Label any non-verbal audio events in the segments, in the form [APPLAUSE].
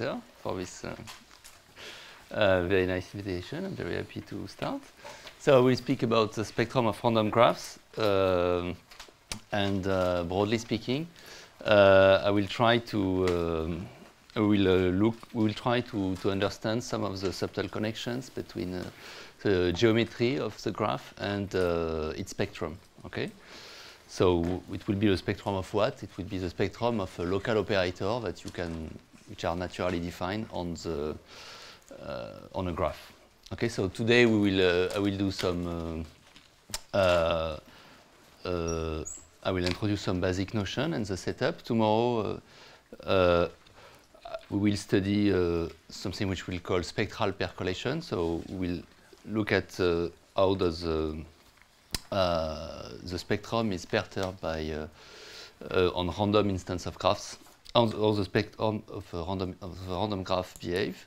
organizer, for this uh, uh, very nice invitation. I'm very happy to start. So we speak about the spectrum of random graphs, um, and uh, broadly speaking, uh, I will try to um, I will uh, look. We will try to to understand some of the subtle connections between uh, the geometry of the graph and uh, its spectrum. Okay. So it will be the spectrum of what? It will be the spectrum of a local operator that you can, which are naturally defined on the uh, on a graph. Okay. So today we will uh, I will do some. Uh, I will introduce some basic notion and the setup. Tomorrow, we will study uh, something which we'll call spectral percolation. So we'll look at uh, how does uh, the spectrum is perturbed by on random instance of graphs, how, how the spectrum of a random of a random graph behave.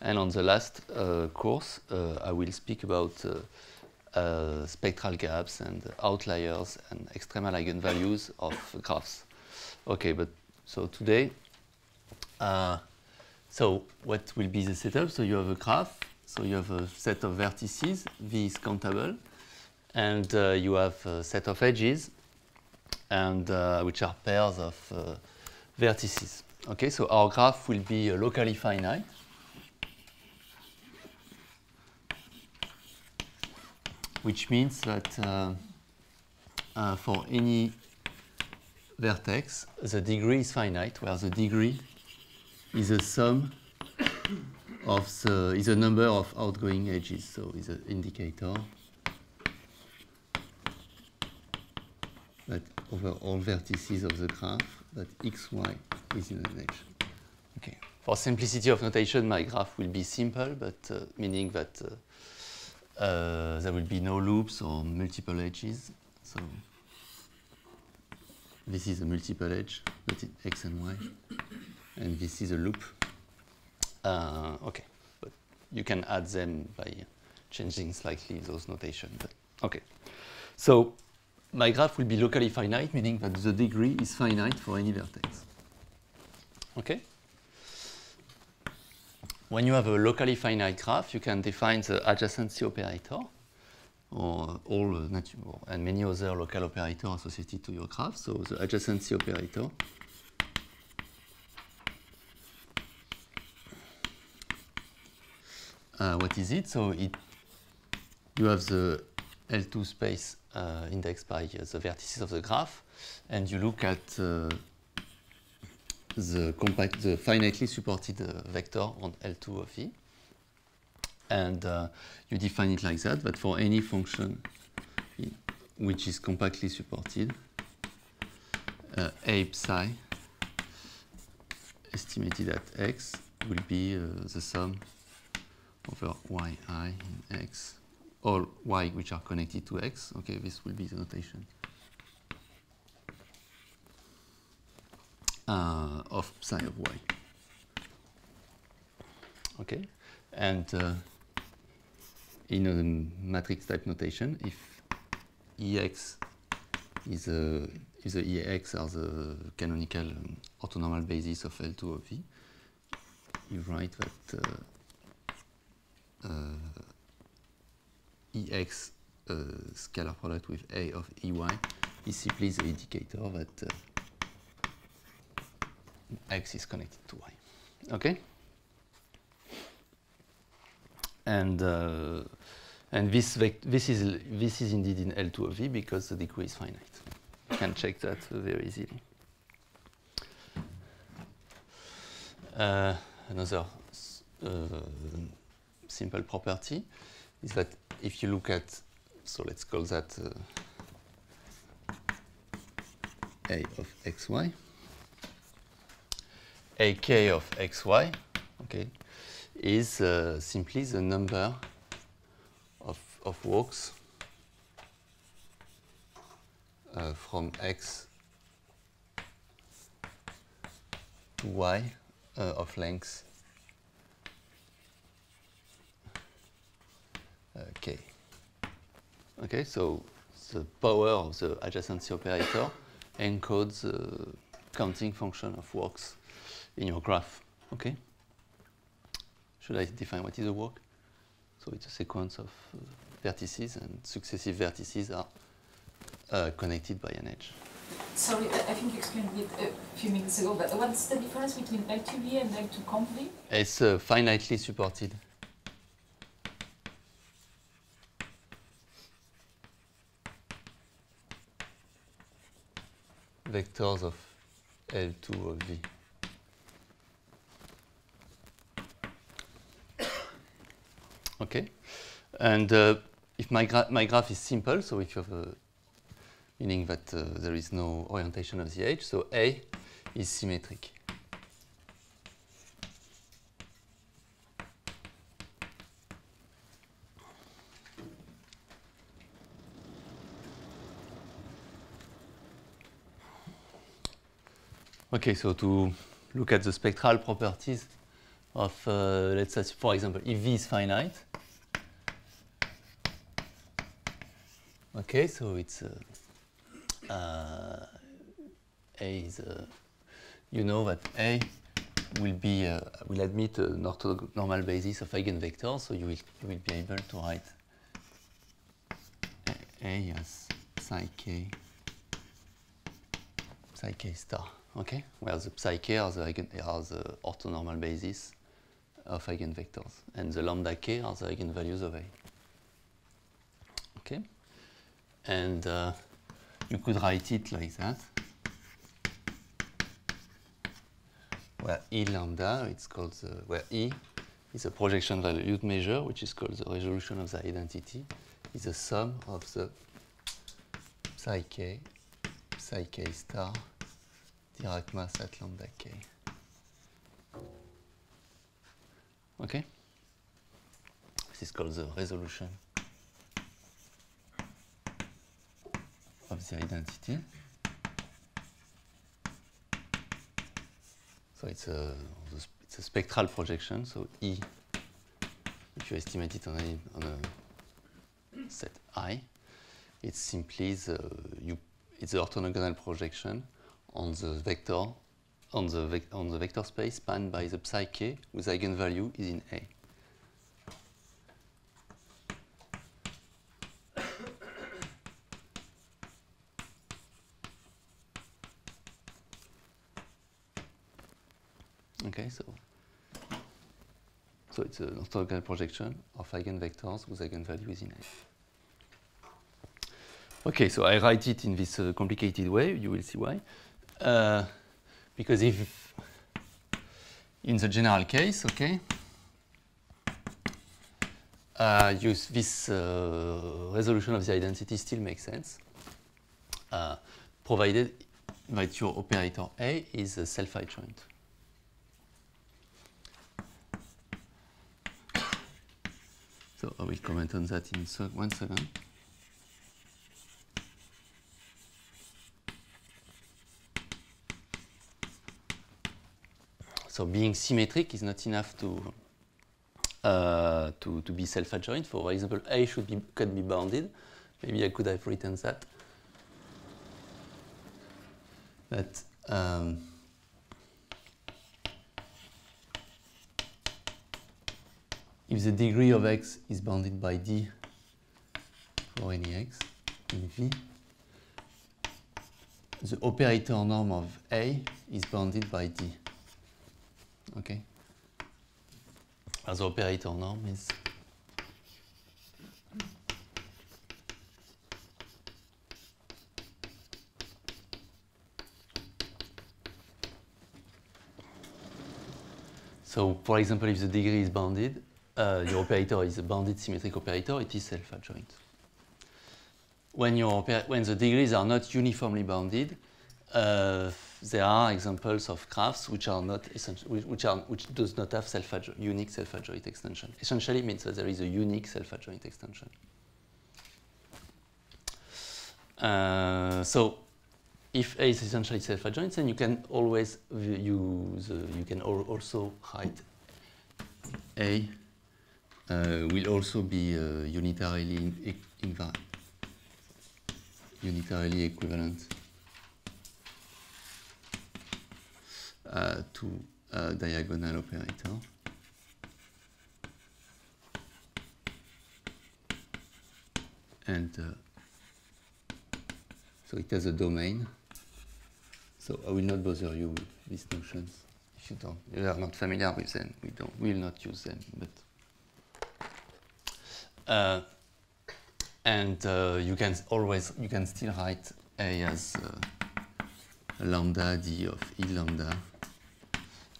And on the last uh, course, uh, I will speak about uh, spectral gaps and outliers and extremal eigenvalues of graphs. Okay, but so today, so what will be the setup? So you have a graph, so you have a set of vertices, V is countable, and uh, you have a set of edges, and uh, which are pairs of uh, vertices. Okay, so our graph will be uh, locally finite. which means that uh, uh, for any vertex, the degree is finite, where the degree is a sum of the is a number of outgoing edges. So is an indicator that over all vertices of the graph that xy is in an edge. Okay. For simplicity of notation, my graph will be simple, but uh, meaning that uh, uh, there will be no loops or multiple edges. So this is a multiple edge, that is x and y, and this is a loop. Uh, okay, but you can add them by changing slightly those notation. But okay, so my graph will be locally finite, meaning that the degree is finite for any vertex. Okay. When you have a locally finite graph, you can define the adjacency operator, or all uh, and many other local operators associated to your graph. So the adjacency operator uh, what is it? So it you have the L2 space uh, indexed by uh, the vertices of the graph, and you look at uh, the compact, the finitely supported uh, vector on L2 of E. And uh, you define it like that, but for any function which is compactly supported, uh, A psi estimated at x will be the sum over yi in x, all y which are connected to x. Okay, this will be the notation. uh, of psi of y. Okay, and uh, in a matrix type notation, if ex is a if the ex are the canonical um, orthonormal basis of L2 of V, you write that uh, uh, ex uh, scalar product with A of ey is simply the indicator that uh, x is connected to y. Okay? And uh, and this this is this is indeed in L2 of V because the degree is finite. You can check that very easily. Uh, another uh, simple property is that if you look at so let's call that uh, a of xy ak of xy, okay, is uh, simply the number of, of walks uh, from x to y uh, of length k. Okay, so the power of the adjacency operator encodes the counting function of walks in your graph. Okay. Should I define what is a walk? So it's a sequence of uh, vertices, and successive vertices are uh, connected by an edge. Sorry, I think you explained it a few minutes ago, but what's the difference between L2V and L2CompV? It's uh, finitely supported. Vectors of L2 of V. Okay, and uh, if my, gra my graph is simple, so if you have a meaning that uh, there is no orientation of the edge, so A is symmetric. Okay, so to look at the spectral properties of, uh, let's say, for example, if V is finite, okay, so it's uh, uh, A is, uh, you know that A will be, uh, will admit an orthonormal basis of eigenvectors, so you will, you will be able to write A as psi k, psi k star okay? Where the psi are the, are the orthonormal basis of eigenvectors, and the lambda k are the eigenvalues of A. Okay? And uh, you could write it like that, where E lambda, it's called the, where E is a projection valued measure, which is called the resolution of the identity, is the sum of the psi k, psi k star, Dirac mass at lambda k. Okay? This is called the resolution of the identity. So it's a, it's a spectral projection, so E, if you estimate it on a, on a set I, it's simply the, you, it's the orthogonal projection on the vector on the, vec on the vector space spanned by the psi k whose eigenvalue is in A. Okay, so so it's an orthogonal projection of eigenvectors whose eigenvalue is in A. Okay, so I write it in this uh, complicated way, you will see why. Uh, because if in the general case, okay, uh, use this uh, resolution of the identity still makes sense, uh, provided that your operator A is a self-adjoint. So I will comment on that in one second. So being symmetric is not enough to uh, to, to be self-adjoint. For example, A should be could be bounded. Maybe I could have written that. But um, if the degree of x is bounded by d for any x in V, the operator norm of A is bounded by d. Okay. As operator norm is So, for example, if the degree is bounded, uh, your operator is a bounded symmetric operator, it is self-adjoint. When, when the degrees are not uniformly bounded, uh, there are examples of graphs which are not which are which does not have self unique self-adjoint extension. Essentially means that there is a unique self-adjoint extension. Uh, so if A is essentially self-adjoint, then you can always use uh, you can al also write A uh, will also be uh, unitarily unitarily equivalent uh, to uh, diagonal operator. And uh, so it has a domain. So I will not bother you with these notions. If you don't, you are not familiar with them, we don't, will not use them. But uh, and uh, you can always you can still write A as uh, lambda d of E lambda,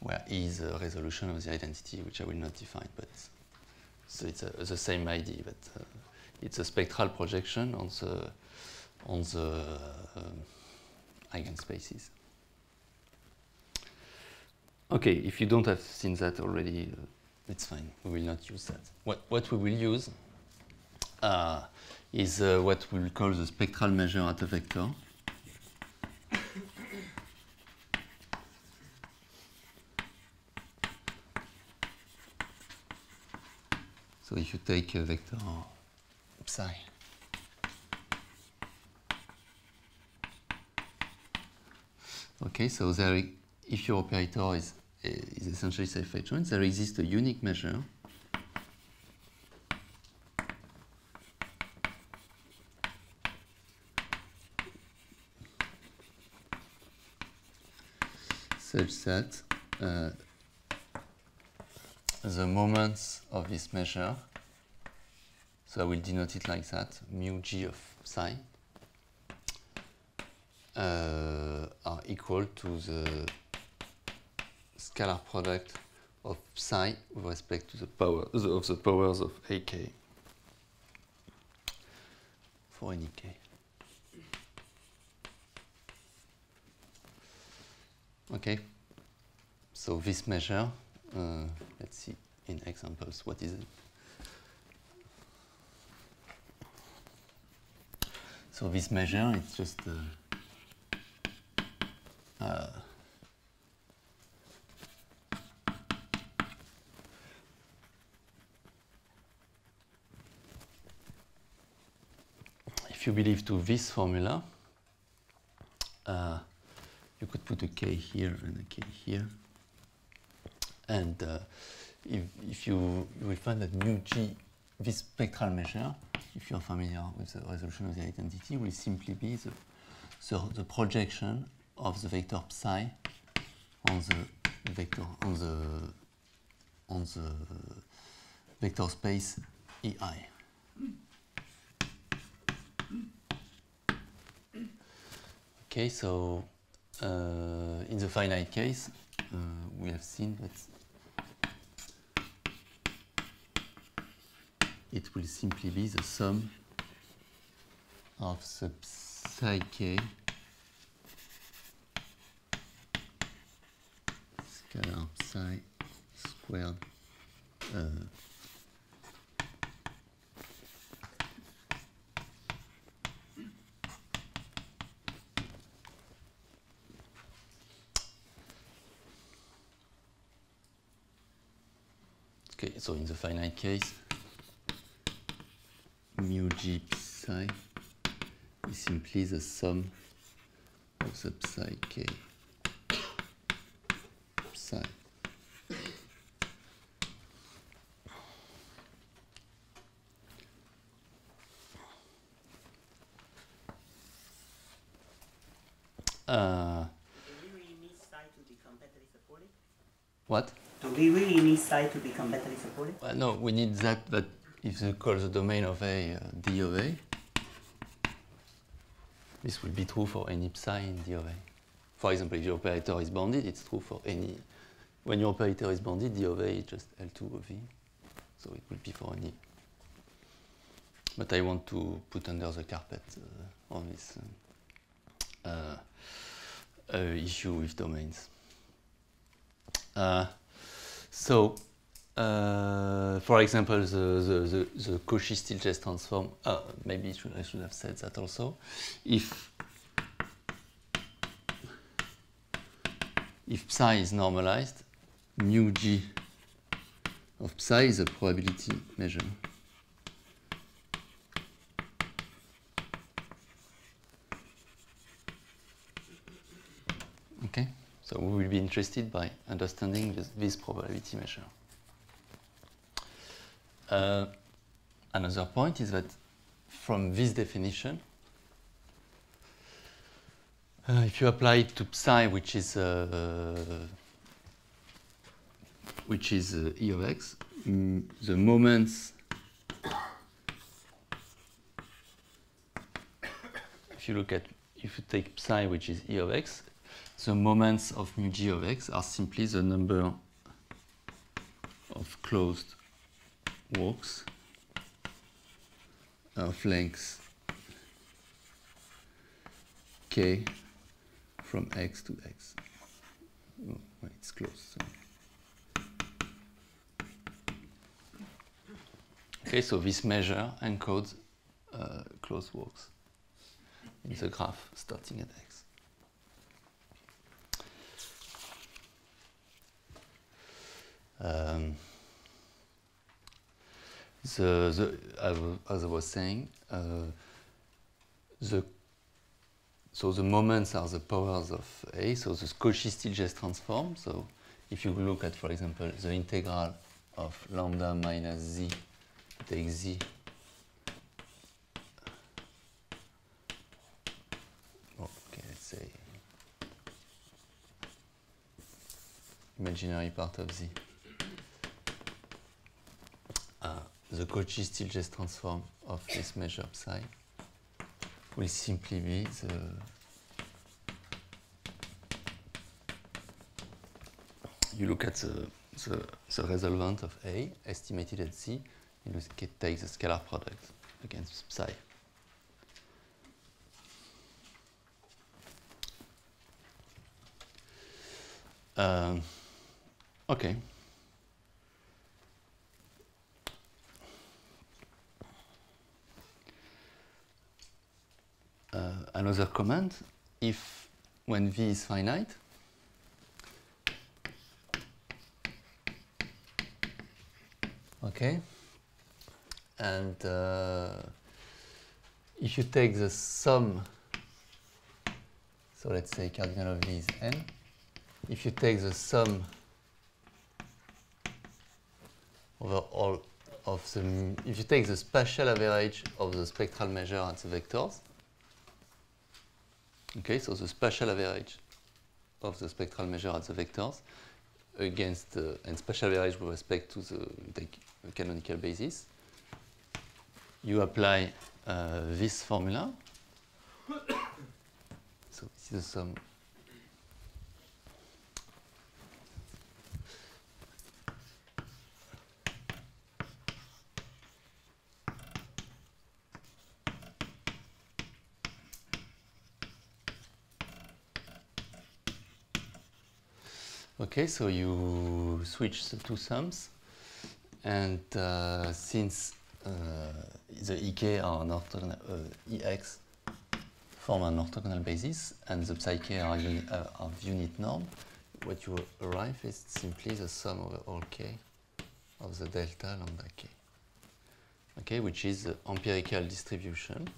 where E is the resolution of the identity, which I will not define, but so it's a, the same idea, but uh, it's a spectral projection on the on the uh, eigenspaces. Okay, if you don't have seen that already, uh, it's fine. We will not use that. What what we will use uh, is uh, what we will call the spectral measure at a vector. If you take a vector psi, okay, so there, if your operator is is essentially self-adjoint, there exists a unique measure such that uh, the moments of this measure, so I will denote it like that, mu g of psi, uh, are equal to the scalar product of psi with respect to the power the, of the powers of ak for any k. Okay, so this measure, uh, let's see in examples what is it. So this measure, it's just uh, uh, if you believe to this formula, uh, you could put a k here and a k here. And uh, if, if you, you will find that mu g, this spectral measure, if you're familiar with the resolution of the identity, will simply be the, the, the projection of the vector psi on the vector on the on the vector space EI. Okay, so uh, in the finite case, uh, we have seen that it will simply be the sum of the psi k scalar psi squared uh, Okay, so in the finite case, mu g psi is simply the sum of the psi k psi. Uh, Do we really need psi to become better supported? what? Do we really need psi to be compactly supported? Well, no, we need that, but if you call the domain of A uh, D of A, this will be true for any psi in D of A. For example, if your operator is bounded, it's true for any. When your operator is bounded, D of A is just L2 of V. So it will be for any. But I want to put under the carpet uh, on this uh, uh, uh, issue with domains. Uh, so, uh, for example, the, the, the, the Cauchy Stieltjes transform, uh, maybe should, I should have said that also. If, if psi is normalized, mu g of psi is a probability measure. Okay, So we will be interested by understanding this, this probability measure. Uh, another point is that from this definition, uh, if you apply it to psi, which is uh, which is uh, e of x, mm, the moments. If you look at, if you take psi, which is e of x, the moments of mu g of x are simply the number of closed walks of length k from x to x. Oh, it's close. So. Okay, so this measure encodes uh, closed walks in the graph starting at x. Um, the, the, as I was saying, uh, the so the moments are the powers of A, so the Cauchy-Stieltjes transform. So if you look at, for example, the integral of lambda minus z, take z. Oh, okay, let's say imaginary part of z. The Cauchy-Stieltjes transform of this measure psi will simply be the you look at the, the, the resolvent of A estimated at Z, you look, take the scalar product against psi. Um, okay. Another comment, if when v is finite, okay, and uh, if you take the sum, so let's say cardinal of v is n, if you take the sum over all of the, if you take the spatial average of the spectral measure and the vectors, Okay, so the spatial average of the spectral measure at the vectors against uh, and spatial average with respect to the, the canonical basis. You apply uh, this formula. [COUGHS] so this is the sum. Okay, so you switch the two sums, and uh, since uh, the EK are an orthogonal, uh, EX form an orthogonal basis, and the psi k are, uni uh, of unit norm, what you arrive is simply the sum over all k of the delta lambda k. Okay, which is the empirical distribution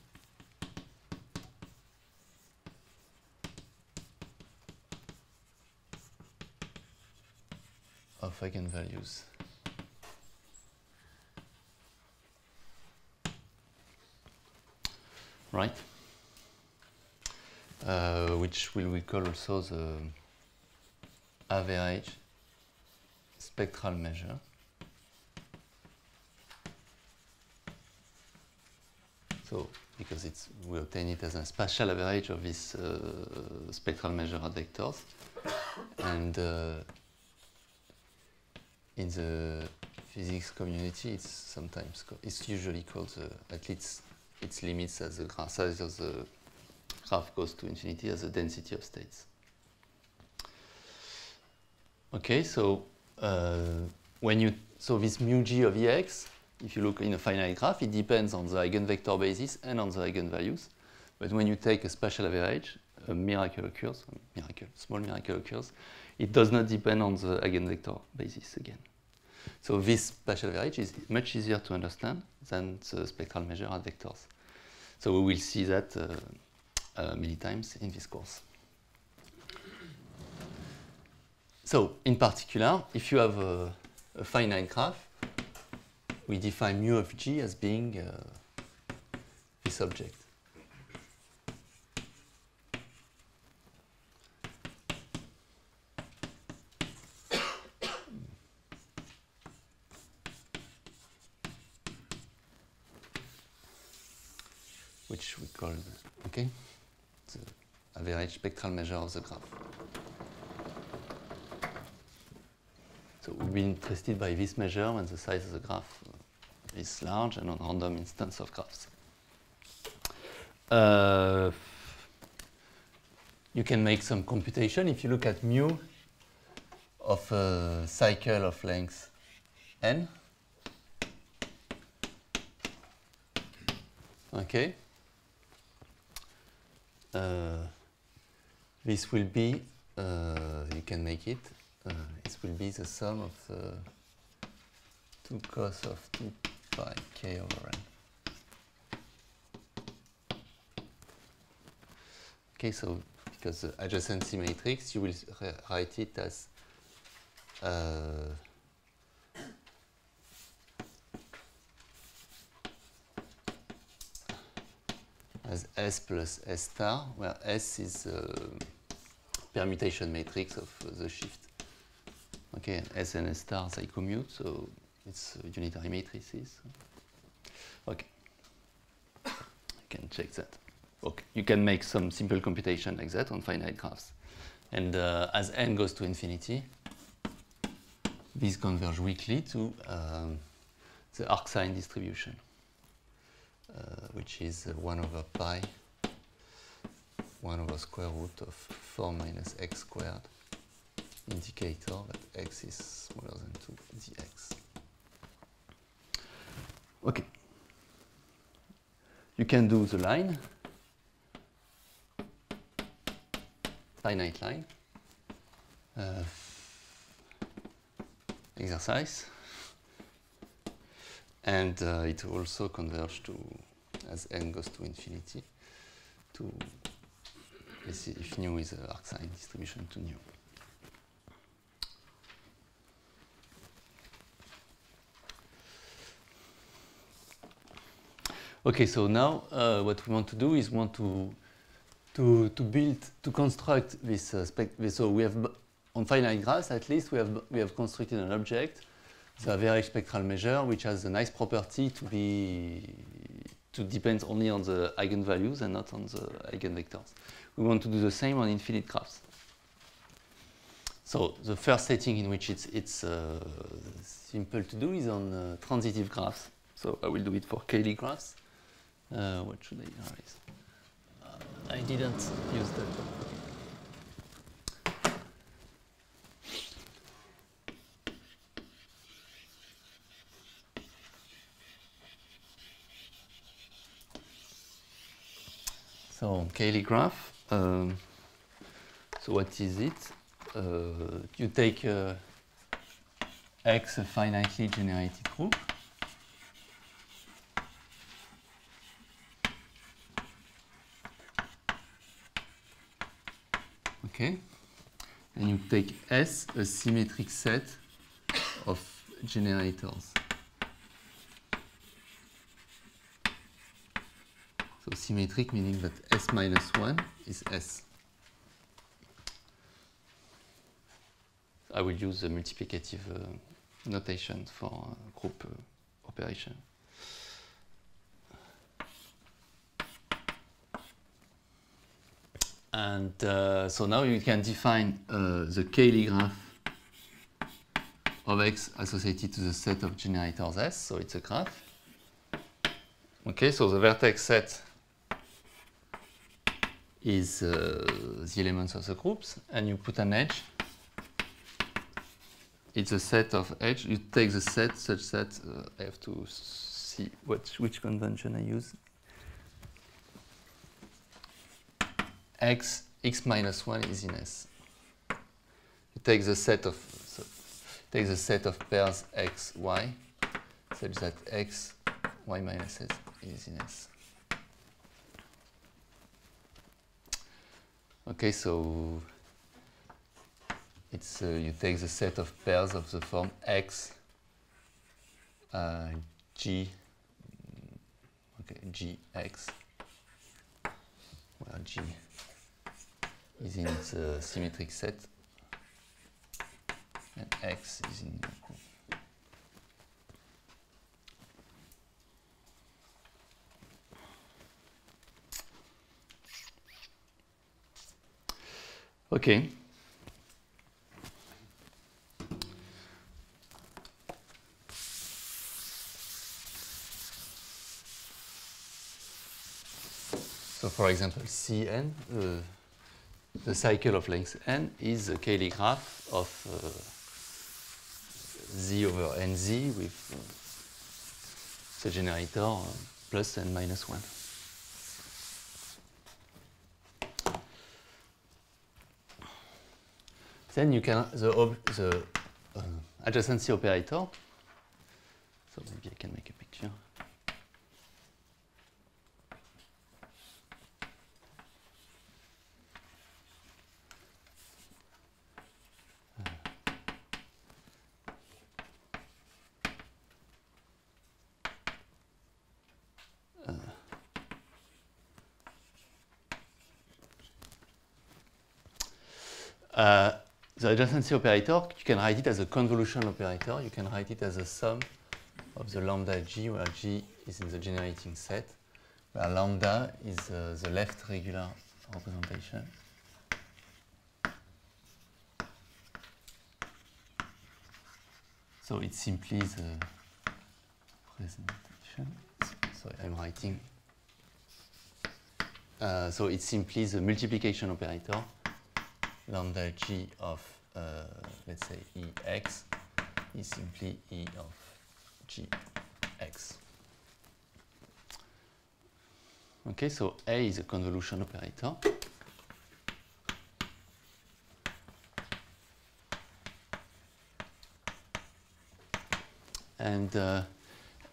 eigenvalues. Right? Uh, which will we call also the average spectral measure. So, because it's we obtain it as a spatial average of this uh, spectral measure at vectors, and uh, in the physics community, it's sometimes it's usually called the, at least its limits as the graph size of the graph goes to infinity as the density of states. Okay, so uh, when you so this mu g of ex, if you look in a finite graph, it depends on the eigenvector basis and on the eigenvalues. But when you take a spatial average, a miracle occurs, a miracle, small miracle occurs. It does not depend on the eigenvector basis again. So this spatial average is much easier to understand than the spectral measure at vectors. So we will see that uh, uh, many times in this course. so in particular, if you have a, a finite graph, we define mu of g as being uh, this object. which we call, okay, the average spectral measure of the graph. So we'll be interested by this measure when the size of the graph is large and on random instance of graphs. Uh, you can make some computation if you look at mu of a cycle of length n. Okay. Uh, this will be, uh, you can make it, uh, this will be the sum of the 2 cos of 2 pi k over n. Okay, so because the adjacency matrix, you will write it as uh, as S plus S star, where S is the permutation matrix of the shift. Okay, and S and S star they commute, so it's unitary matrices. Okay, you can check that. Okay, you can make some simple computation like that on finite graphs. And uh, as n goes to infinity, these converge weakly to um, the arcsine distribution, uh, which is uh, 1 over pi, 1 over square root of 4 minus x squared indicator that x is smaller than 2 dx. Okay. You can do the line, finite line, uh, exercise, and uh, it also converges to, as n goes to infinity, to if nu is a arcsine distribution to nu. Okay, so now uh, what we want to do is want to to to build to construct this uh, spec. So we have on finite graphs at least we have we have constructed an object, the very spectral measure, which has a nice property to be to depend only on the eigenvalues and not on the eigenvectors. We want to do the same on infinite graphs. So the first setting in which it's it's uh, simple to do is on uh, transitive graphs. So I will do it for Cayley graphs. Uh, what should I erase? Uh, I didn't use that. So Cayley graph. Um, so what is it? Uh, you take uh, X a finitely generated group. Okay. And you take S, a symmetric set of generators. So symmetric meaning that S minus 1 is S. I will use the multiplicative uh, notation for uh, group uh, operation. And uh, so now you can define uh, the Cayley graph of X associated to the set of generators S, so it's a graph. Okay, so the vertex set is uh, the elements of the groups, and you put an edge. It's a set of edge. You take the set such that uh, I have to see what which convention I use. x x minus 1 is in S. You take the set of so take the set of pairs x y such that x y minus s is in S. Okay, so it's uh, you take the set of pairs of the form x uh, g okay gx where g is in the symmetric set and x is in Okay. So for example, Cn, uh, the cycle of length n is a Cayley graph of uh, z over nz with uh, the generator uh, plus n minus 1. Then you can the the uh, adjacency operator. So maybe I can make a picture. Uh, the adjacency operator, you can write it as a convolution operator. You can write it as a sum of the lambda g, where g is in the generating set, where lambda is uh, the left regular representation. So it's simply the presentation. Sorry, I'm writing. Uh, so it's simply the multiplication operator lambda g of, uh, let's say, ex is simply e of gx. Okay, so A is a convolution operator. And uh,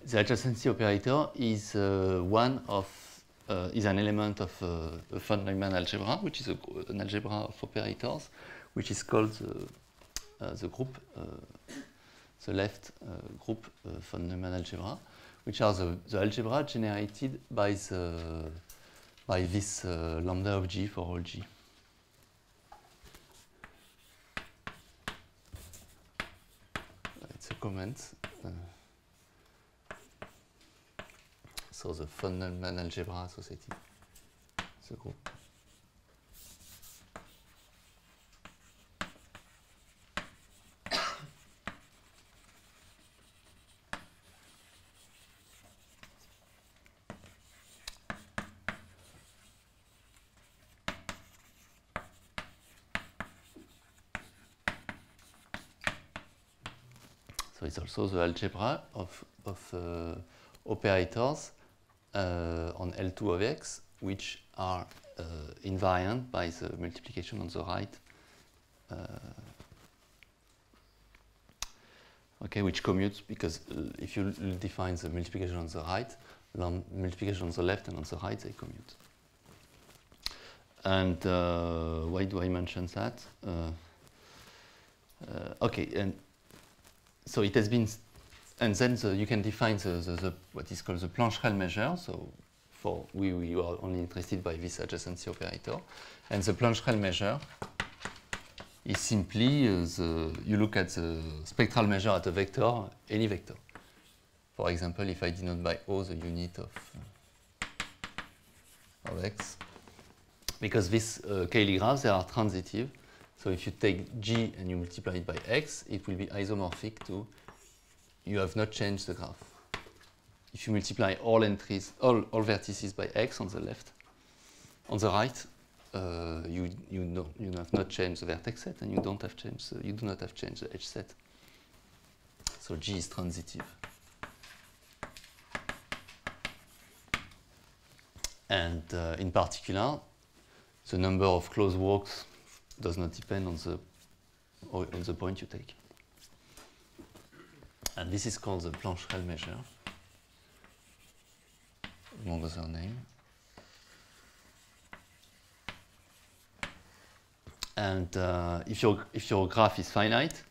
the adjacency operator is uh, one of uh, is an element of uh, a von Neumann algebra, which is a, an algebra of operators, which is called the, uh, the group, uh, the left uh, group von Neumann algebra, which are the, the algebra generated by the by this lambda of g for all g. It's a comment. So the von Neumann algebra associated, the group. So it's also the algebra of, of uh, operators on L2 of x, which are uh, invariant by the multiplication on the right. Uh, okay, which commutes because uh, if you define the multiplication on the right, lum- multiplication on the left and on the right, they commute. And uh, why do I mention that? Uh, uh, okay, and so it has been and then the, you can define the, the, the, what is called the Plancherel measure. So for we, we are only interested by this adjacency operator. And the Plancherel measure is simply uh, the, you look at the spectral measure at a vector, any vector. For example, if I denote by O the unit of, uh, of x, because these uh, Cayley graphs, they are transitive. So if you take G and you multiply it by x, it will be isomorphic to you have not changed the graph. If you multiply all entries, all, all vertices by x on the left, on the right, uh, you you know you have not changed the vertex set, and you don't have changed the, you do not have changed the edge set. So G is transitive. And uh, in particular, the number of closed walks does not depend on the on the point you take. And this is called the Plancherel measure, among other name. And uh, if, your, if your graph is finite,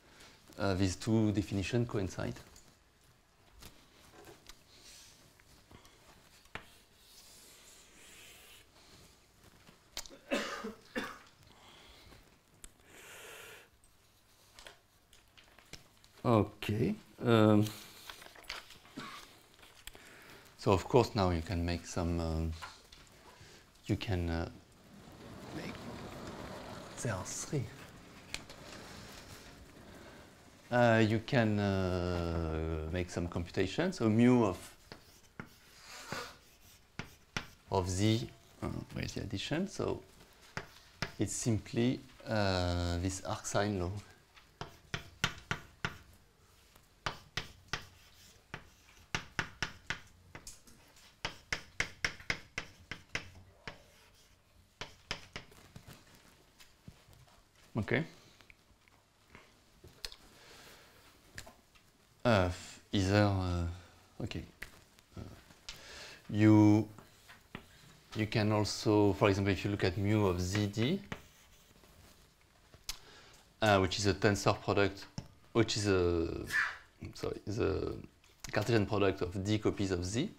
uh, these two definitions coincide. [COUGHS] Okay. Um, so of course now you can make some. Um, you can uh, make. There are three. Uh, you can uh, make some computation. So mu of of z. Uh, where's the addition? So it's simply uh, this arcsine law. Okay. Uh, either uh, okay. Uh, you you can also, for example, if you look at mu of zd, uh, which is a tensor product, which is a sorry, the Cartesian product of d copies of z,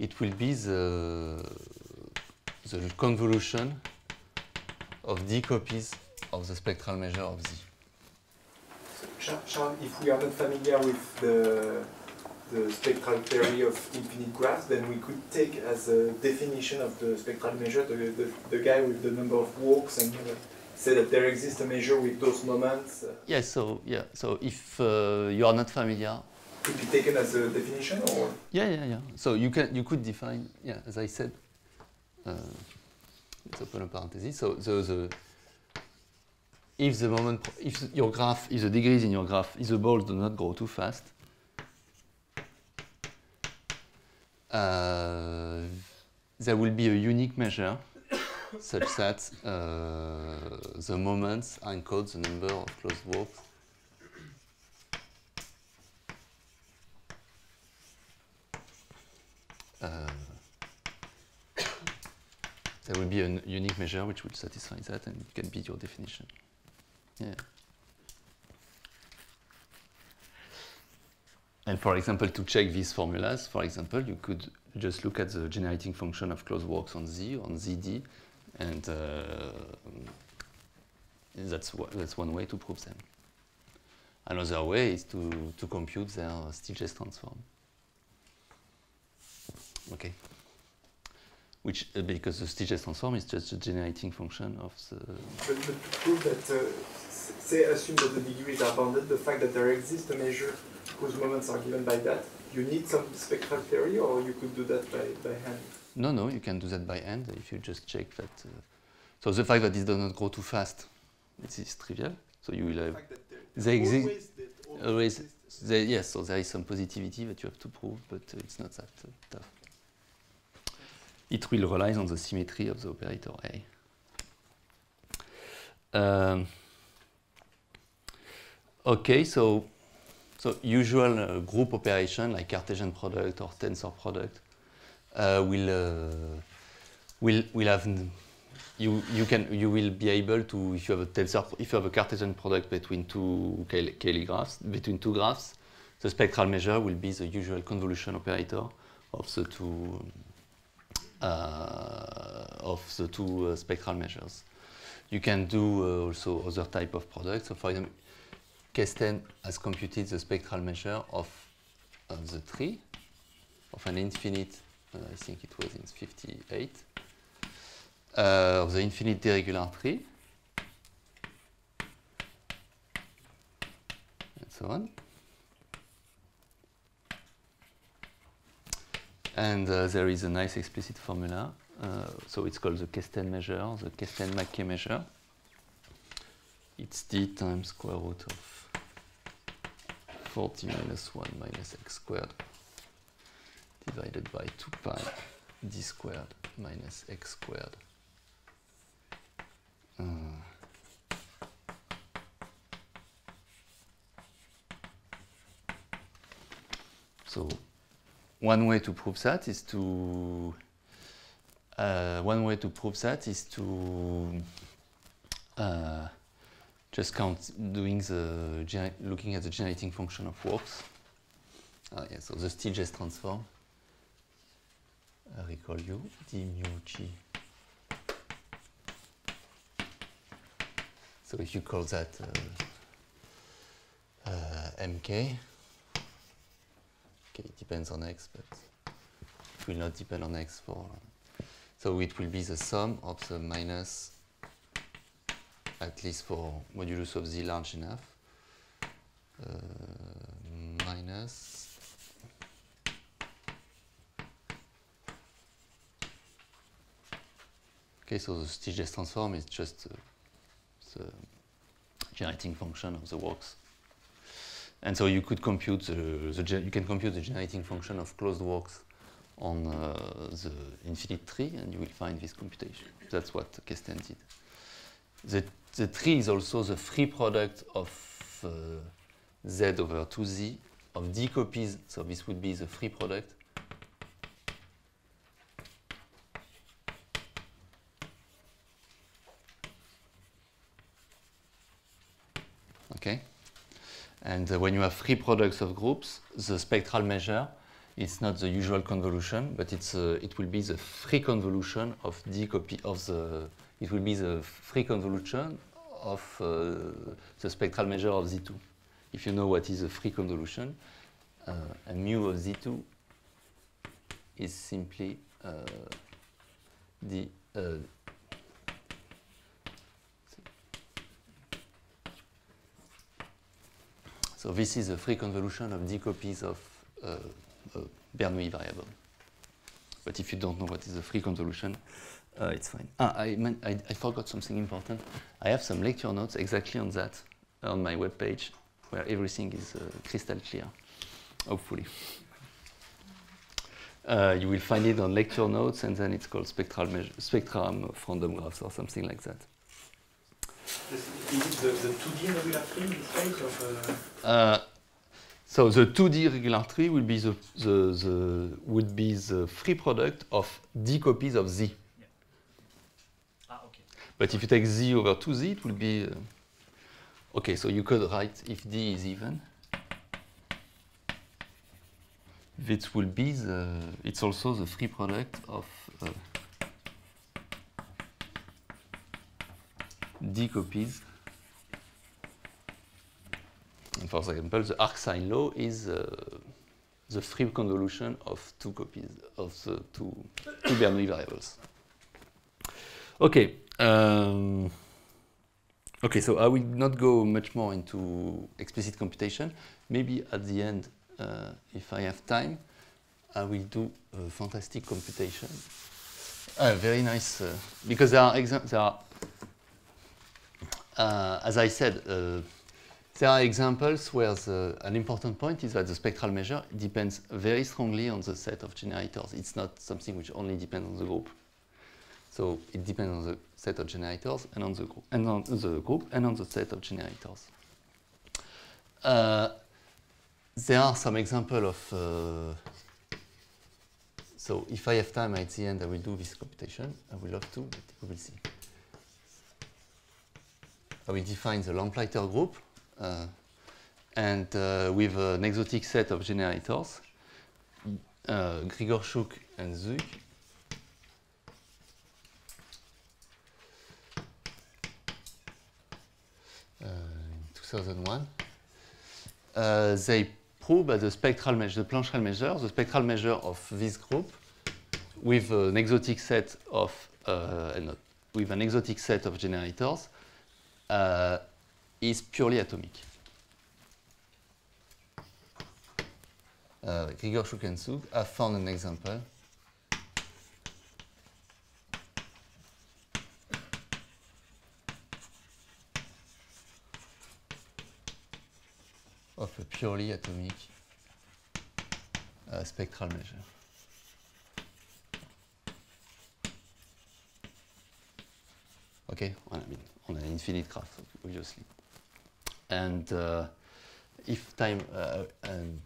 it will be the the convolution of d copies of the spectral measure of z. If we are not familiar with the, the spectral theory of infinite graphs, then we could take as a definition of the spectral measure the, the, the guy with the number of walks and uh, say that there exists a measure with those moments. Uh, Yes, so yeah, so if uh, you are not familiar, could be taken as a definition or yeah, yeah, yeah. So you can you could define, yeah, as I said, uh, let's open a parenthesis. So the, the if the moment if your graph if the degrees in your graph if the balls do not grow too fast, uh, there will be a unique measure [COUGHS] such that uh, the moments encode the number of closed walks uh, [COUGHS] there will be a unique measure which would satisfy that and it can be your definition. Yeah. And for example, to check these formulas, for example, you could just look at the generating function of closed walks on Z, on ZD, and uh, that's, that's one way to prove them. Another way is to, to compute their Stieltjes transform. Okay. Which, uh, because the Stieltjes transform is just the generating function of the. but, but to prove that, uh, say, assume that the degrees are bounded, the fact that there exists a measure whose moments are given by that, you need some spectral theory or you could do that by, by hand? No, no, you can do that by hand if you just check that. Uh, so the fact that it does not grow too fast, this is trivial. So you will have They exist- always. There, yes, so there is some positivity that you have to prove, but uh, it's not that uh, tough. It will rely on the symmetry of the operator A. Um, okay, so so usual uh, group operation like Cartesian product or tensor product uh, will uh, will will have you you can you will be able to if you have a tensor if you have a Cartesian product between two Cayley graphs between two graphs the spectral measure will be the usual convolution operator of the two of the two uh, spectral measures. You can do uh, also other type of products. So for example, Kesten has computed the spectral measure of, of the tree of an infinite, uh, I think it was in 58, uh, of the infinite irregular tree, and so on. And uh, there is a nice explicit formula. Uh, so it's called the Kesten measure, the Kesten-McKay measure. It's d times square root of 40 minus 1 minus x squared divided by 2 pi d squared minus x squared. Uh, so one way to prove that is to uh, one way to prove that is to uh, just count doing the looking at the generating function of walks. Ah, yeah, so the Stieltjes transform. I recall you d mu g. So if you call that uh, uh, mk, it depends on x, but it will not depend on x for. so it will be the sum of the minus, at least for modulus of z large enough, uh, minus Okay, so the Stieltjes transform is just uh, the generating function of the walks. And so you could compute the, the you can compute the generating function of closed walks on uh, the infinite tree, and you will find this computation. That's what Kesten did. The, the tree is also the free product of uh, z over 2z of d copies. So this would be the free product Okay? And uh, when you have free products of groups, the spectral measure it's not the usual convolution, but it's uh, it will be the free convolution of d copy of the it will be the free convolution of uh, the spectral measure of z2. If you know what is a free convolution, uh, a mu of z2 is simply uh, the So this is a free convolution of d copies of uh, a Bernoulli variable. But if you don't know what is a free convolution, uh, it's fine. Ah, I, meant, I, I forgot something important. I have some lecture notes exactly on that on my webpage, where everything is uh, crystal clear, hopefully. Uh, you will find it on lecture notes, and then it's called spectral spectrum of random graphs or something like that. Is it the, the 2D regular tree in this case of uh, so the 2D regular tree will be the, the, the would be the free product of d copies of z. Ah, okay. But if you take z over 2z, it will be uh, okay. So you could write if d is even, it will be the. It's also the free product of uh, d copies. And for example, the arcsine law is uh, the free convolution of two copies of the two, two Bernoulli variables. Okay. Um, okay, so I will not go much more into explicit computation. Maybe at the end, uh, if I have time, I will do a fantastic computation. Uh, very nice, uh, because there are. There are, uh, as I said, uh, there are examples where the, an important point is that the spectral measure depends very strongly on the set of generators. It's not something which only depends on the group. So it depends on the set of generators and on the group and on the group and on the set of generators. Uh, there are some examples of. Uh, so if I have time at the end, I will do this computation. I would love to, but we will see. Will define the Lamplighter group, uh, and uh, with an exotic set of generators, uh, Grigorchuk and Zuk. in 2001. Uh, they prove that the spectral measure, the Plancherel measure, the spectral measure of this group with an exotic set of uh, with an exotic set of generators uh, is purely atomic. Uh, Grigor Shukensuk have found an example of a purely atomic uh, spectral measure. Okay, well, I mean, on an infinite graph, obviously. And uh, if time, uh, and,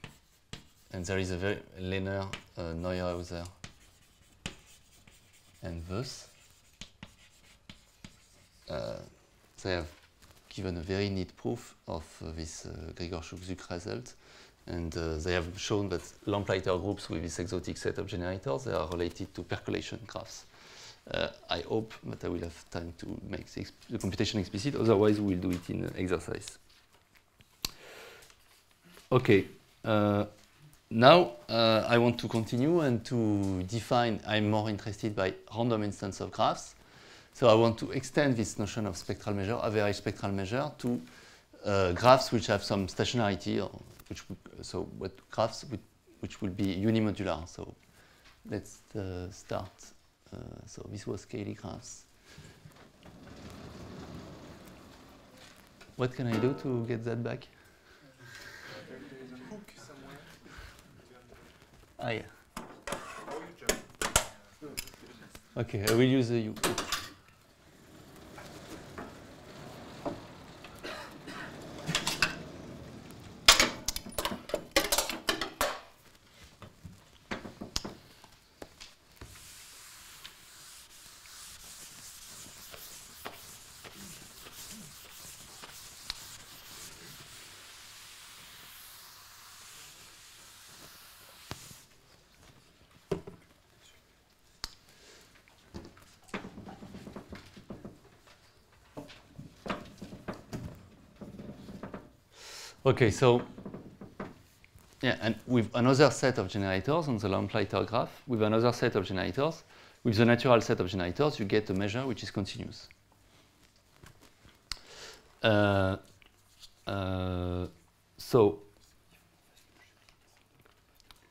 and there is a very linear uh, Neuhauser and thus, uh, they have given a very neat proof of uh, this uh, Grigorchuk-Zuk result. And they have shown that lamplighter groups with this exotic set of generators, they are related to percolation graphs. Uh, I hope that I will have time to make the, the computation explicit, otherwise we'll do it in exercise. Okay, uh, now uh, I want to continue and to define, I'm more interested by random instance of graphs. So I want to extend this notion of spectral measure, average spectral measure, to uh, graphs which have some stationarity, which so what graphs would, which will be unimodular. So let's uh, start. Uh, so this was Cayley graphs. What can I do to get that back? Ah yeah. Okay, I will use the U. Okay, so yeah, and with another set of generators on the Lamplighter graph, with another set of generators, with the natural set of generators, you get a measure which is continuous. Uh, uh, so,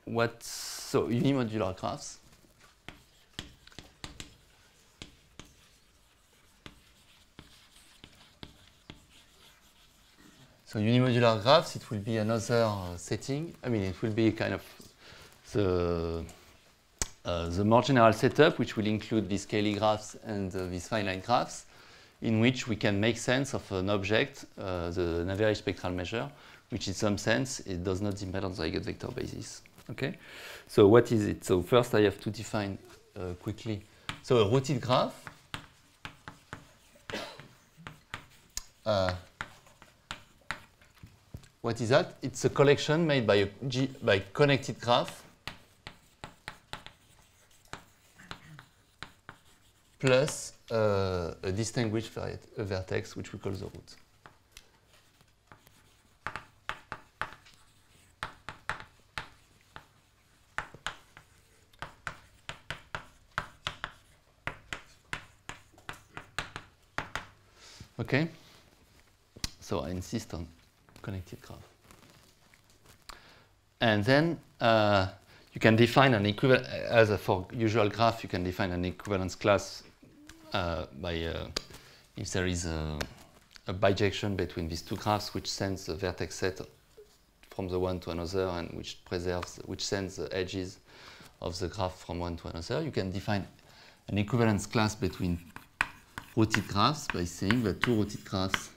what? So unimodular graphs. So unimodular graphs, it will be another uh, setting. I mean, it will be kind of the, uh, the more general setup, which will include these Cayley graphs and uh, these finite graphs, in which we can make sense of an object, uh, the average spectral measure, which in some sense, it does not depend on the eigenvector basis. Okay? So what is it? So first I have to define uh, quickly. So a rooted graph uh, what is that? It's a collection made by a G, by connected graph plus uh, a distinguished a vertex, which we call the root. Okay? So I insist on connected graph. And then uh, you can define an equivalent, as a for usual graph, you can define an equivalence class uh, by uh, if there is a, a, bijection between these two graphs which sends the vertex set from the one to another and which preserves, which sends the edges of the graph from one to another. You can define an equivalence class between rooted graphs by saying that two rooted graphs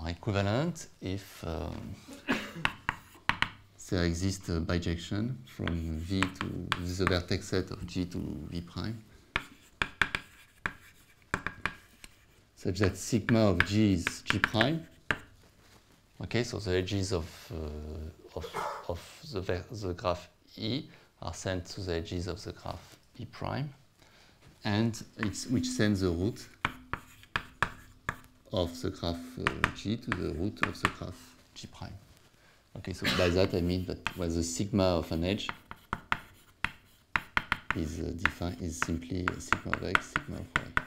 are equivalent if um, there exists a bijection from V to the vertex set of G to V prime, such that sigma of G is G prime. Okay, so the edges of, uh, of, of the, the graph E are sent to the edges of the graph E prime, and it's, which sends the root of the graph uh, G to the root of the graph G prime. Okay, so by that I mean that well, the sigma of an edge is uh, defined is simply sigma of x, sigma of y.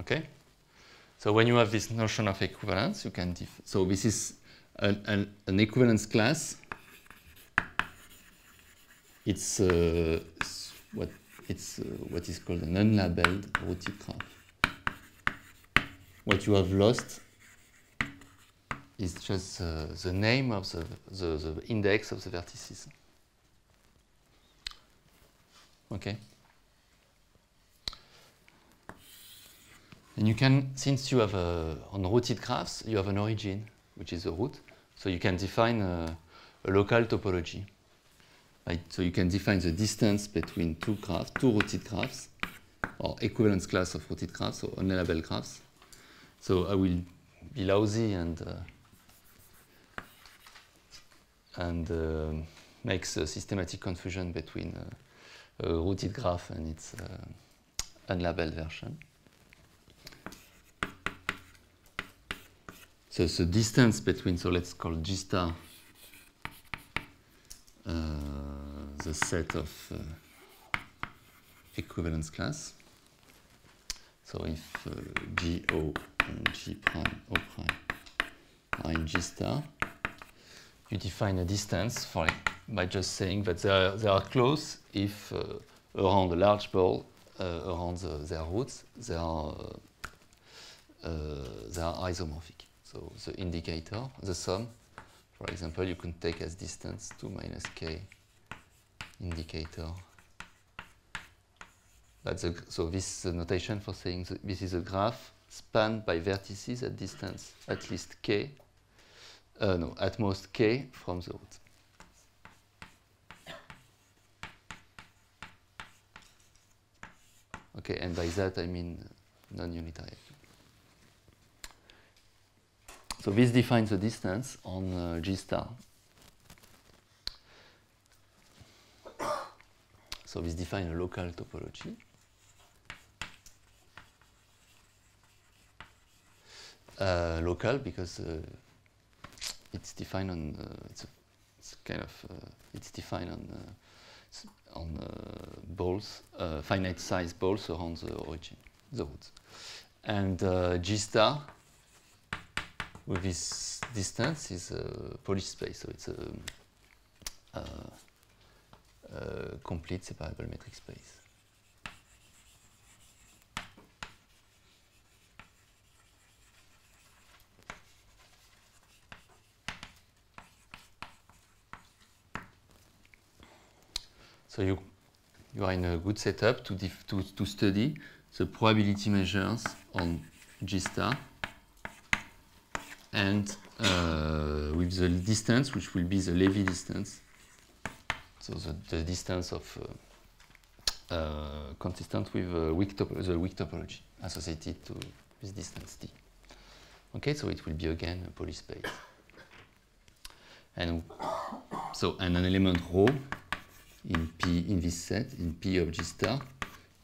Okay, so when you have this notion of equivalence, you can def so this is an, an, an equivalence class. It's uh, what it's uh, what is called an unlabeled rooted graph what you have lost is just uh, the name of the, the, the, index of the vertices. Okay? And you can, since you have a, on rooted graphs, you have an origin, which is a root, so you can define a, a local topology. Right? So you can define the distance between two graphs, two rooted graphs, or equivalence class of rooted graphs, or unlabeled graphs. So I will be lousy and uh, and uh, makes a systematic confusion between uh, a rooted graph and its uh, unlabeled version. So the distance between, so let's call G star uh, the set of equivalence class. So if uh, G O and G prime O prime in G star, you define a distance for by just saying that they are, they are close if uh, around a large ball, uh, around the, their roots, they are, uh, they are isomorphic. So the indicator, the sum, for example, you can take as distance 2 minus k indicator. That's a, so this is notation for saying this is a graph spanned by vertices at distance at least k, uh, no, at most k from the root. Okay, and by that I mean non-unitary. So this defines the distance on uh, G star. [COUGHS] So this defines a local topology. Uh, local because uh, it's defined on uh, it's, it's kind of uh, it's defined on uh, on balls finite size balls around the origin the roots and G star with this distance is a Polish space, so it's a, uh, complete separable metric space. So you you are in a good setup to to, to study the probability measures on G star and uh, with the distance, which will be the Levy distance, so the, the distance of uh, uh, consistent with uh, weak the weak topology associated to this distance t. Okay, so it will be again a Polish space. And so and an element rho in P in this set in P of G star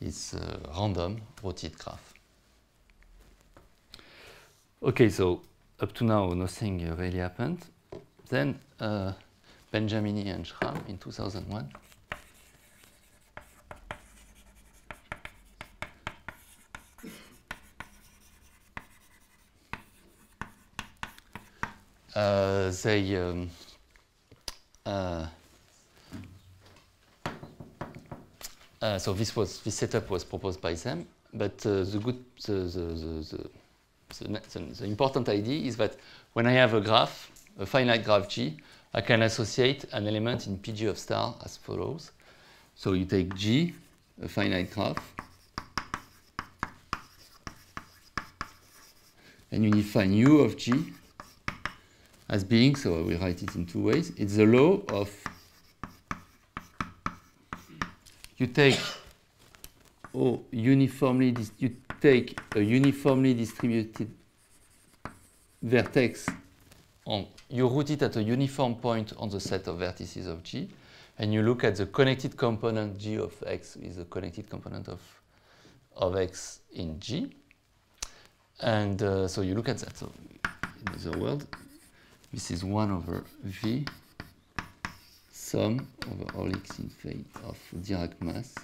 is a random rooted graph. Okay, so up to now nothing uh, really happened. Then uh, Benjamini and Schramm in 2001 uh, they um, uh, uh, so this was this setup was proposed by them, but uh, the good the, the, the, the the, important idea is that when I have a graph, a finite graph G, I can associate an element in PG of star as follows. So you take G, a finite graph, and you define U of G as being, so I will write it in two ways. It's the law of you take O uniformly you take a uniformly distributed vertex on you root it at a uniform point on the set of vertices of G and you look at the connected component G of X is the connected component of of X in G. And uh, so you look at that. So in other words this is 1 over V sum over all x in phase of Dirac mass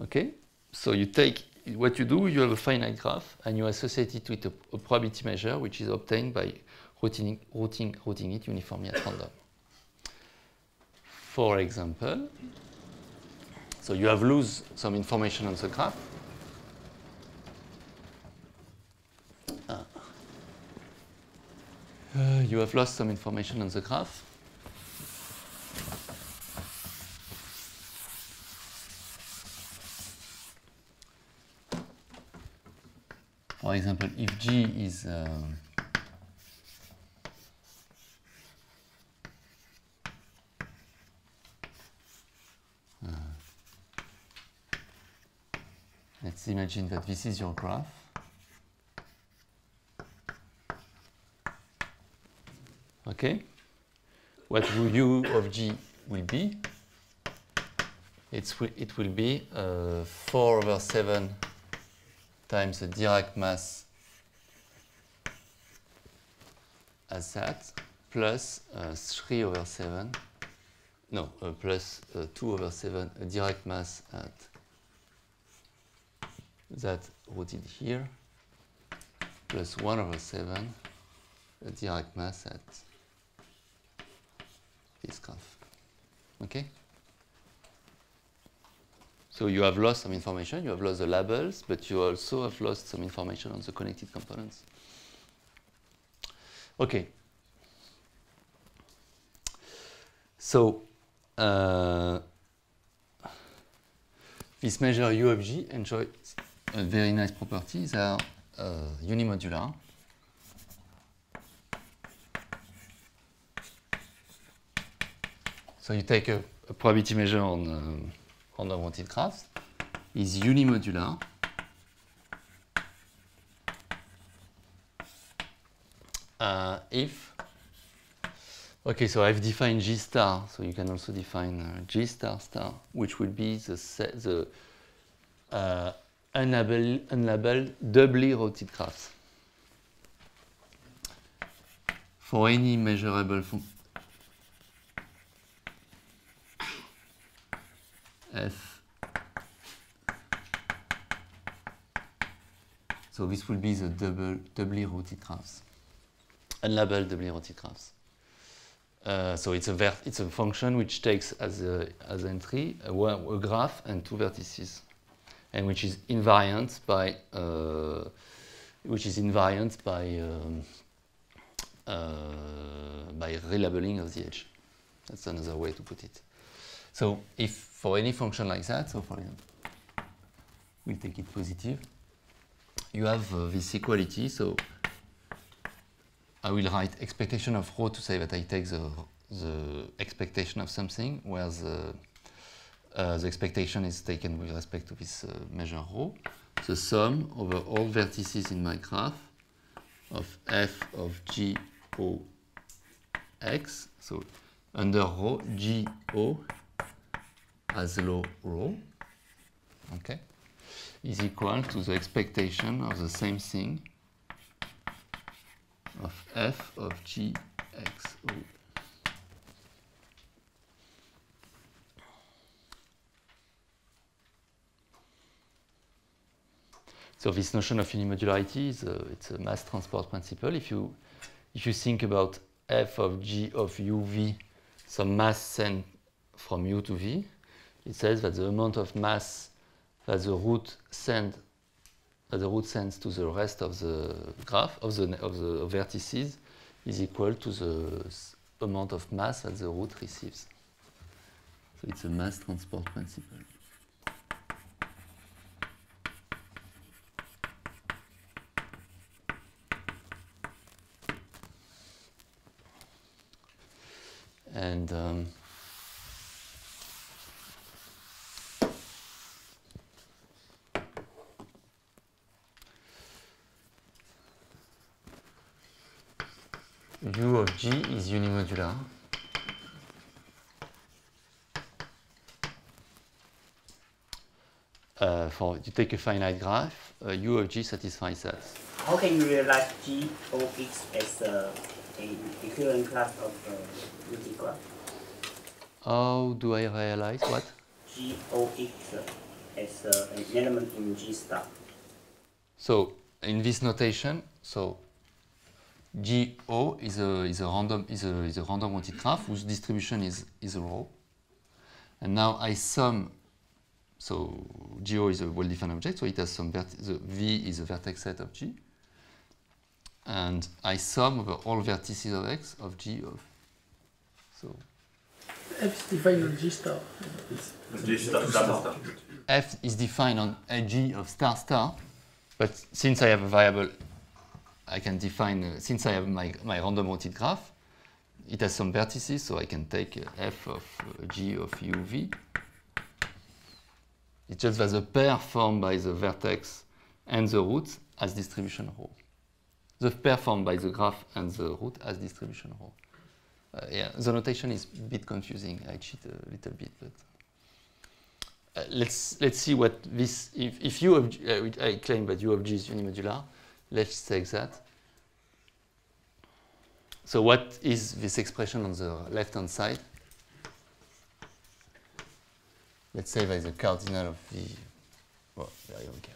Okay, so you take what you do, you have a finite graph and you associate it with a, a probability measure which is obtained by rooting, rooting, rooting it uniformly at random. For example, so you have lose some information on the graph. Uh, you have lost some information on the graph. For example, if G is uh, uh, let's imagine that this is your graph. Okay? What u of g will be? It's, it will be uh, 4 over 7 times the Dirac mass as that, plus uh, 3 over 7, no, uh, plus uh, 2 over 7 a Dirac mass at that rooted here, plus 1 over 7 a Dirac mass at this graph. Okay? So you have lost some information, you have lost the labels, but you also have lost some information on the connected components. Okay. So uh, this measure U of G enjoys a very nice property. They are uh, unimodular. So you take a, probability measure on uh, on unwanted graphs is unimodular. Uh, if okay, so I've defined G star, so you can also define uh, G star star, which would be the set, the uh, unlabeled, unlabeled doubly routed graphs for any measurable function. F. So this will be the double, doubly rooted graphs, unlabeled doubly rooted graphs. Uh, so it's a it's a function which takes as a, as entry a, a graph and two vertices, and which is invariant by uh, which is invariant by um, uh, by relabeling of the edge. That's another way to put it. So if for any function like that, so for example, we'll take it positive, you have uh, this equality. So I will write expectation of rho to say that I take the, the expectation of something, where the, uh, the expectation is taken with respect to this uh, measure rho. The sum over all vertices in my graph of f of g o x. So under rho, g o as low rho, okay, is equal to the expectation of the same thing of f of g x o. So this notion of unimodularity is a, it's a mass transport principle. If you if you think about f of g of uv, some mass sent from u to v, it says that the amount of mass that the root send that the root sends to the rest of the graph of the of the vertices is equal to the amount of mass that the root receives. So it's a mass transport principle. And um, u of g is unimodular. Uh, for you take a finite graph, uh, u of g satisfies that. How can you realize G O X as a, a equivalent class of uh, graph? How do I realize what? G O X as uh, an element in G star. So in this notation, so GO is a is a random is a is a random rooted graph whose distribution is is a rho. And now I sum. So GO is a well-defined object, so it has some vert. The V is a vertex set of G. And I sum over all vertices of X of G of. So F is defined on G star. G star star. F is defined on a G of star star, but since I have a variable, I can define, uh, since I have my, my random rooted graph, it has some vertices, so I can take uh, F of uh, G of UV. It's just that the pair formed by the vertex and the root as distribution rho. The pair formed by the graph and the root as distribution rho. Uh, yeah, the notation is a bit confusing. I cheat a little bit, but uh, let's let's see what this. If, if U of uh, I claim that U of G is unimodular, let's take that. So what is this expression on the left-hand side? Let's say there is a cardinal of V. There you go.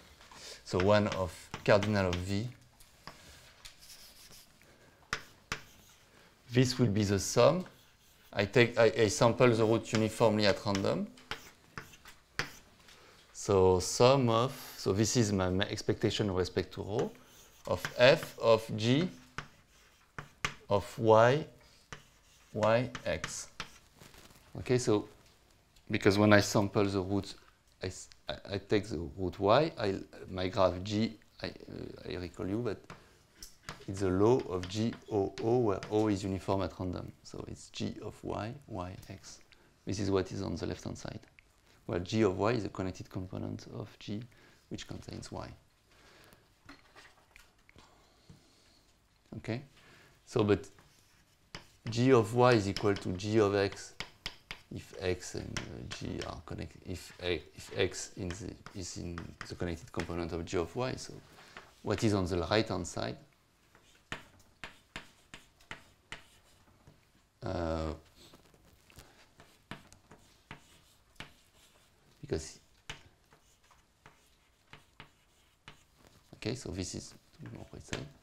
So one of cardinal of V. This will be the sum. I take I, I sample the root uniformly at random. So sum of so this is my expectation with respect to rho of f of g of y y x. Okay, so because when I sample the root, I take the root y, I, my graph g, I, uh, I recall you, but it's the law of g o o where o is uniform at random. So it's g of y, y, x. This is what is on the left hand side. Well, g of y is a connected component of g which contains y. Okay? So, but g of y is equal to g of x if x and uh, g are connected, if, if x in the, is in the connected component of g of y. So, what is on the right hand side? Uh, because okay, so this is more precise.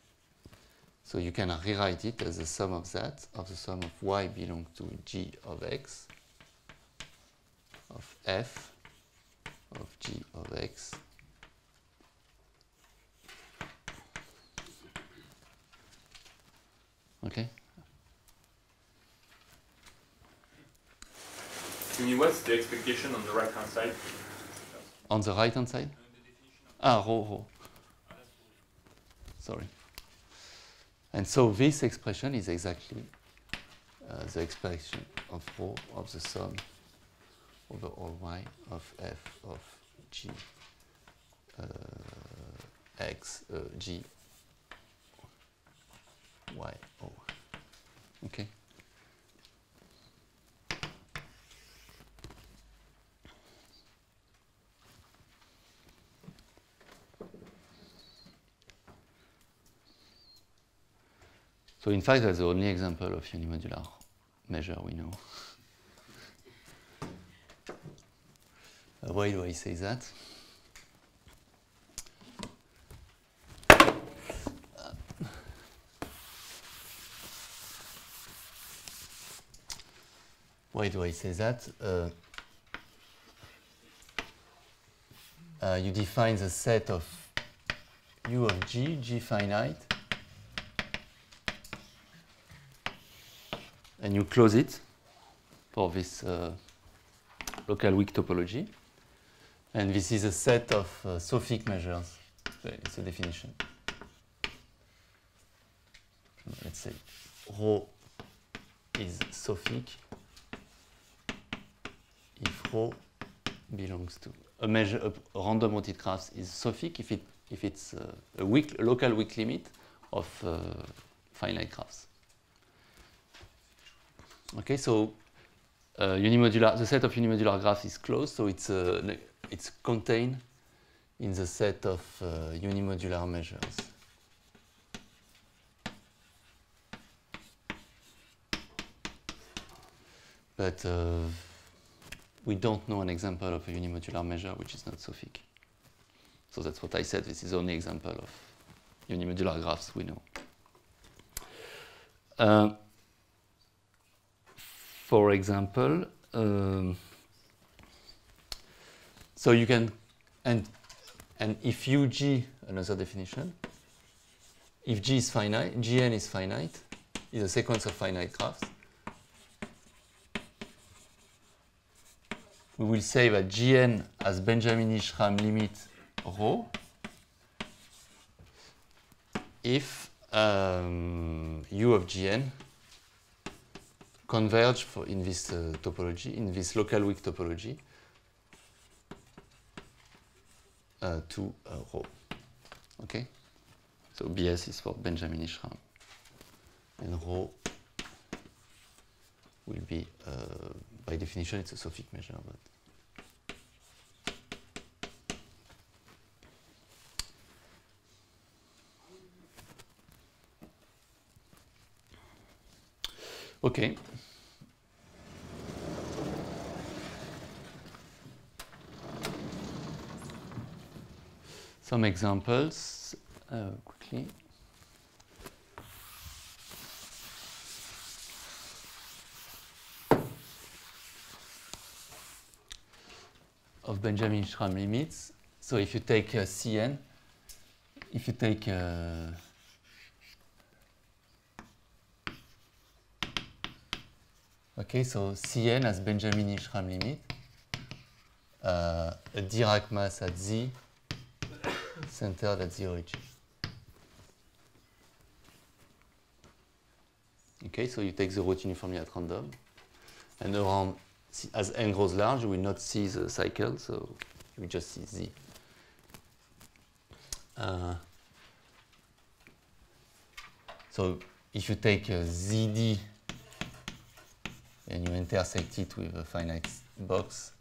So you can rewrite it as the sum of that, of the sum of y belong to g of x, of f of g of x, okay? You mean what's the expectation on the right hand side? On the right hand side? Ah, rho, rho. Sorry. And so this expression is exactly uh, the expression of rho of the sum over all y of f of g uh, x uh, g y o. Okay. So in fact, that's the only example of unimodular measure we know. Uh, why do I say that? Why do I say that? Uh, uh, you define the set of u of g, g finite, and you close it for this uh, local weak topology. And this is a set of uh, sofic measures. It's a definition. Let's say rho is sofic if rho belongs to a measure a random rooted graphs is sofic if it if it's uh, a weak local weak limit of uh, finite graphs. Okay, so uh, unimodular, the set of unimodular graphs is closed, so it's uh, it's contained in the set of uh, unimodular measures. But uh, we don't know an example of a unimodular measure which is not sofic. So that's what I said. This is the only example of unimodular graphs we know. For example, um, so you can, and, and if UG, another definition, if G is finite, Gn is finite, is a sequence of finite graphs, we will say that Gn has Benjamini-Schramm limit rho if um, U of Gn converge for in this uh, topology, in this local weak topology, uh, to uh, rho. Okay? So BS is for Benjamini-Schramm. And rho will be, uh, by definition, it's a sofic measure. But okay. Some examples uh, quickly. Of Benjamini-Schramm limits. So if you take uh, Cn, if you take uh, okay, so Cn as Benjamini-Schramm limit, uh, a Dirac mass at Z centered at the origin. Okay, so you take the root uniformly at random, and around as n grows large, you will not see the cycle, so you will just see z. Uh, so if you take a zd and you intersect it with a finite box,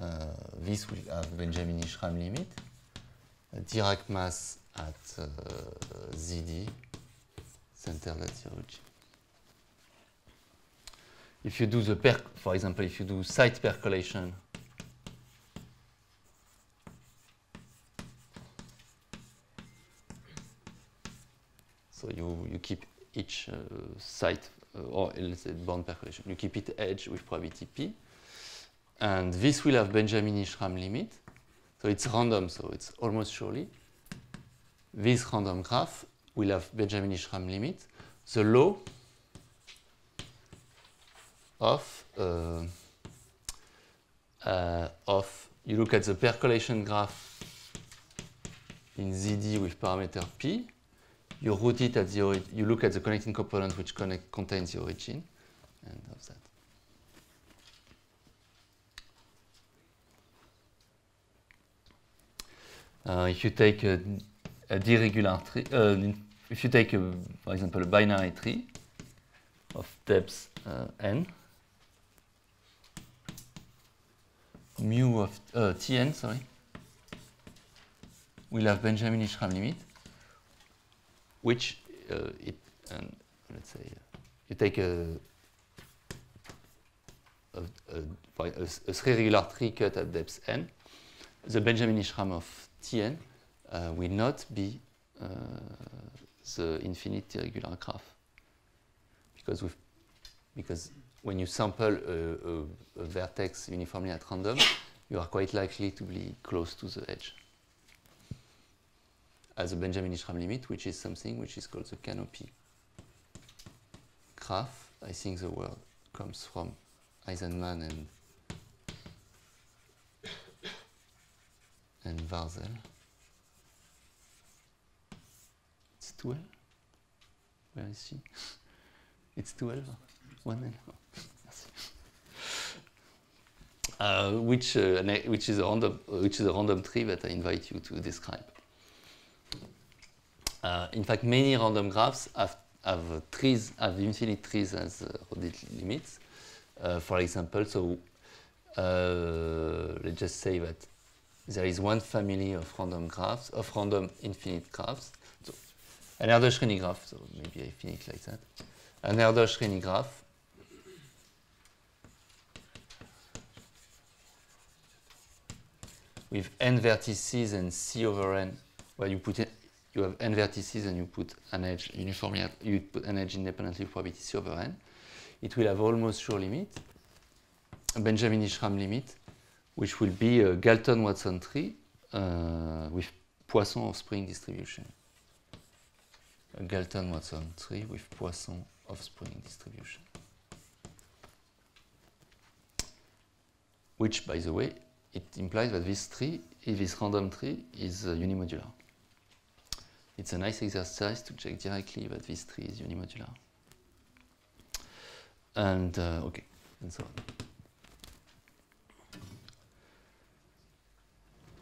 uh, this will have Benjamini-Schramm limit. A Dirac mass at uh, ZD, center at the origin. If you do the, per for example, if you do site percolation, so you, you keep each uh, site, or let's say bond percolation, you keep it edge with probability P, and this will have Benjamini-Schramm limit, so it's random, so it's almost surely. This random graph will have Benjamini-Schramm limit. The law of uh, uh, of you look at the percolation graph in ZD with parameter P. You root it at the. You look at the connecting component which connect, contains the origin, and of that. Uh, if you take a, a d-regular tree, uh, if you take, a, for example, a binary tree of depth uh, n, mu of uh, Tn, sorry, will have Benjamini-Schramm limit, which uh, it, let's say, uh, you take a a, a, a, regular tree cut at depth n, the Benjamini-Schramm of Tn uh, will not be uh, the infinite irregular graph because because when you sample a, a, a, vertex uniformly at random, you are quite likely to be close to the edge. As a Benjamini-Schramm limit, which is something which is called the canopy graph. I think the word comes from Aizenman and and Warzel. It's 12? Where is she? [LAUGHS] It's 12? One? Oh, uh, which, uh, which, is a random, which is a random tree that I invite you to describe. Uh, in fact, many random graphs have, have trees, have infinite trees as uh, limits. Uh, for example, so uh, let's just say that there is one family of random graphs, of random infinite graphs. So an Erdős-Rényi graph, so maybe I finish like that. An Erdős-Rényi graph with n vertices and c over n, where you put you have n vertices and you put an edge uniformly, you put an edge independently of probability c over n. It will have almost sure limit, a Benjamin Ishram limit, which will be a Galton-Watson tree uh, with Poisson offspring distribution. A Galton-Watson tree with Poisson offspring distribution. Which, by the way, it implies that this tree, this random tree, is uh, unimodular. It's a nice exercise to check directly that this tree is unimodular. And, uh, okay, and so on.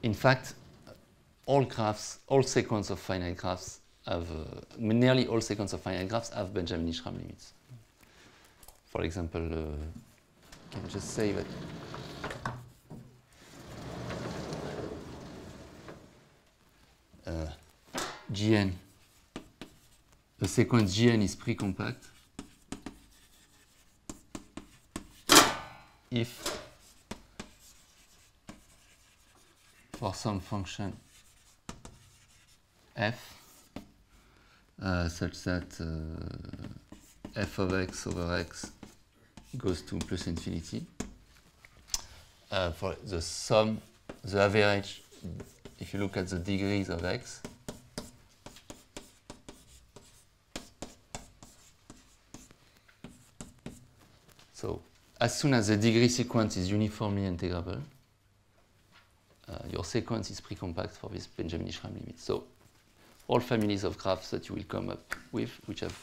in fact, all graphs, all sequence of finite graphs have, uh, nearly all sequence of finite graphs have Benjamini-Schramm limits. For example, uh, can just say that uh, Gn, the sequence Gn is pre-compact if for some function f uh, such that uh, f of x over x goes to plus infinity. Uh, for the sum, the average, if you look at the degrees of x, so as soon as the degree sequence is uniformly integrable, uh, your sequence is pre-compact for this Benjamini-Schramm limit. So all families of graphs that you will come up with, which have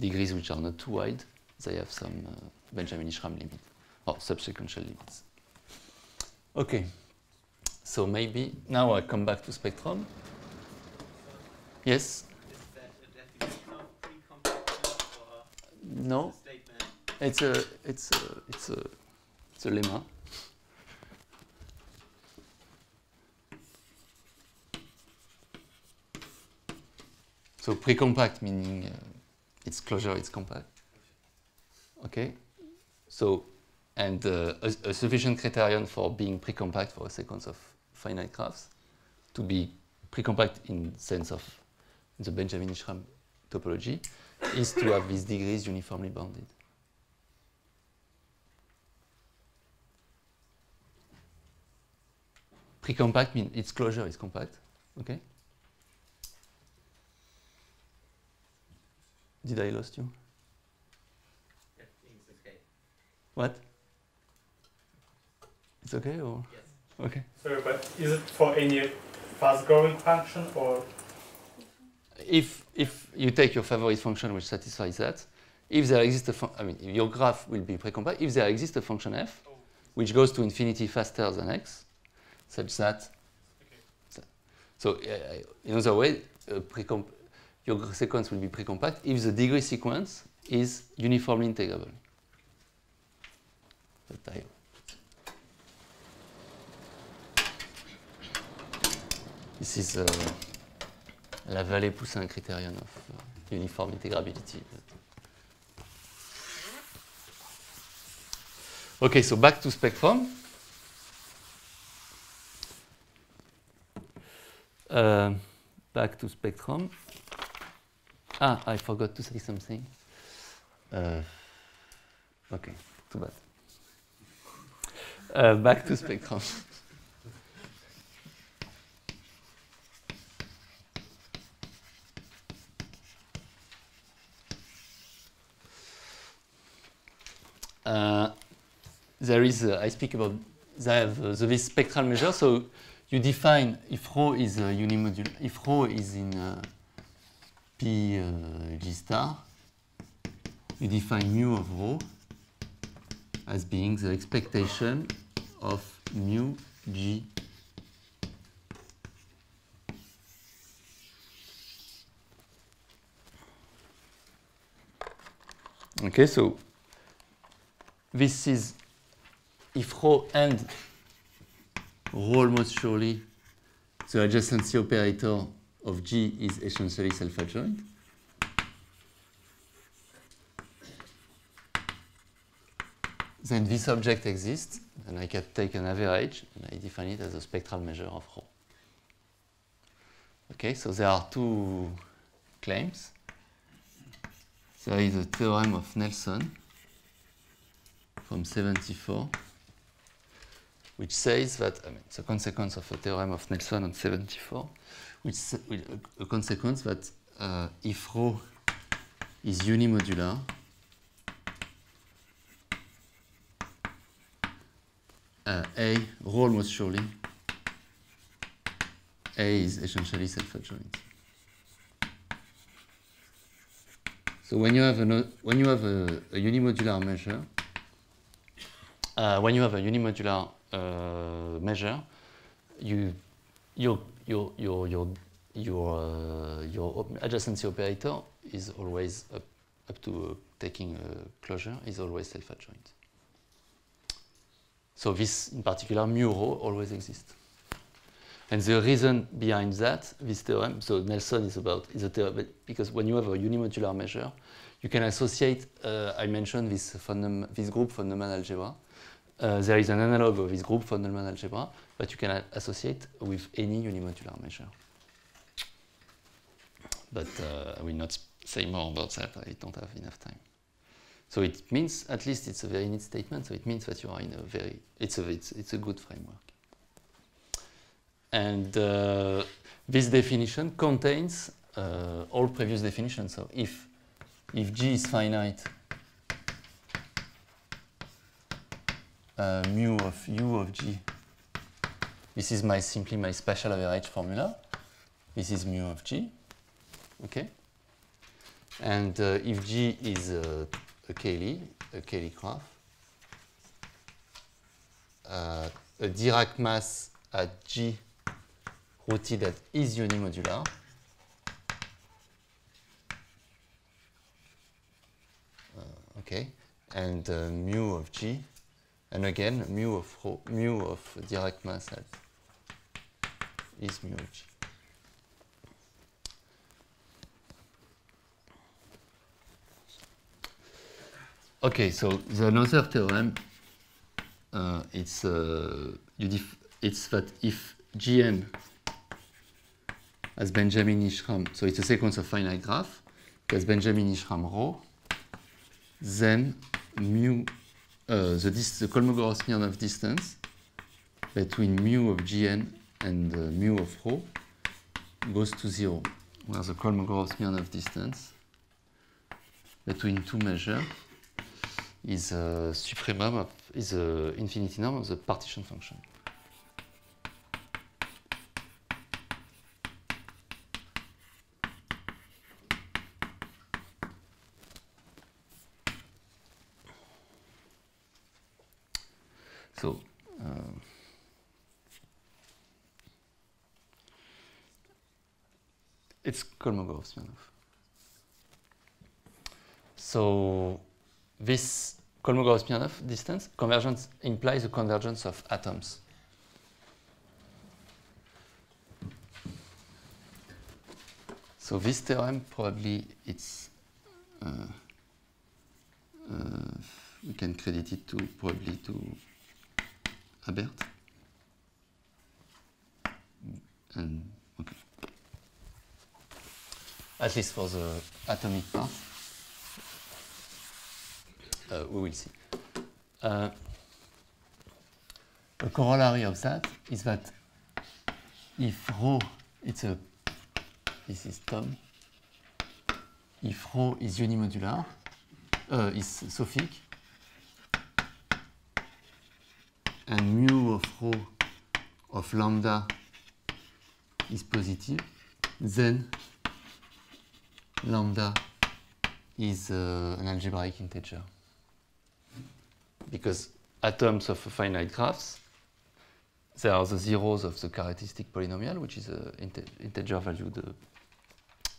degrees which are not too wide, they have some uh, Benjamini-Schramm limit or subsequential limits. Okay, so maybe now I come back to spectrum. Yes? Is that a definition of pre-compact No? It's a it's a it's a it's a lemma. So pre-compact meaning uh, its closure is compact. Okay. So and uh, a, a sufficient criterion for being pre-compact for a sequence of finite graphs to be pre-compact in sense of the Benjamini-Schramm topology is to have these degrees uniformly bounded. Pre-compact means its closure is compact. Okay. Did I lost you? Okay. What? It's okay or? Yes. Okay. Sorry, but is it for any fast-growing function or If if you take your favorite function which satisfies that, if there exists a I mean your graph will be pre-compact if there exists a function f oh. which goes to infinity faster than x, such that so, so uh, in other way, uh, your sequence will be pre-compact if the degree sequence is uniformly integrable. This is uh, la Vallée-Poussin criterion of uh, uniform integrability. Okay, so back to spectrum. Uh, back to spectrum. Ah, I forgot to say something. Uh, okay, too bad. Uh, back to spectrum. Uh, there is, uh, I speak about, they have uh, the, spectral measure. So you define if rho is a unimodular, if rho is in uh, P uh, G star, you define mu of rho as being the expectation of mu G. Okay, so this is if rho and almost surely the adjacency operator of G is essentially self-adjoint. Then this object exists, and I can take an average, and I define it as a spectral measure of rho. Okay, so there are two claims. There is a theorem of Nelson from 74, which says that, I mean, it's a consequence of a theorem of Nelson on 74, which with a, consequence that uh, if rho is unimodular, uh, A, rho almost surely, A is essentially self-adjoint. So when you have a when you have a, a unimodular measure, uh, when you have a unimodular measure, you your your your your your uh, your adjacency operator is always up, up to uh, taking a closure is always self-adjoint. So this in particular mu rho always exists. And the reason behind that, this theorem, so Nelson is about is a theorem because when you have a unimodular measure, you can associate. Uh, I mentioned this this group Neumann algebra. Uh, there is an analog of this group von Neumann algebra that you can associate with any unimodular measure. But uh, I will not say more about that. I don't have enough time. So it means at least it's a very neat statement. So it means that you are in a very it's a it's, it's a good framework. And uh, this definition contains uh, all previous definitions. So if if G is finite, uh, mu of U of G. This is my simply my spatial average formula. This is mu of G. Okay. And uh, if G is uh, a Cayley, a Cayley graph, uh, a Dirac mass at G rooted that is unimodular. Uh, okay, and uh, mu of G, and again mu of mu of Dirac mass at is mu G. Okay, so the another theorem, uh, it's uh, it's that if Gn has Benjamini-Schramm, so it's a sequence of finite graph, has Benjamini-Schramm rho, then mu, uh, the, the Kolmogorov-Smirnov distance between mu of Gn and uh, mu of rho goes to zero, where the Kolmogorov-Smirnov distance between two measures is a supremum of, is a infinity norm of the partition function. So, um, it's Kolmogorov-Smirnov. So, this Kolmogorov-Smirnov distance convergence implies a convergence of atoms. So this theorem probably it's uh, uh, we can credit it to probably to Abert. And. At least for the atomic part. Uh, we will see. Uh, a corollary of that is that if rho, it's a, this is Tom, if rho is unimodular, uh, is sophic, and mu of rho of lambda is positive, then lambda is uh, an algebraic integer because atoms of finite graphs, they are the zeros of the characteristic polynomial, which is an inte integer valued,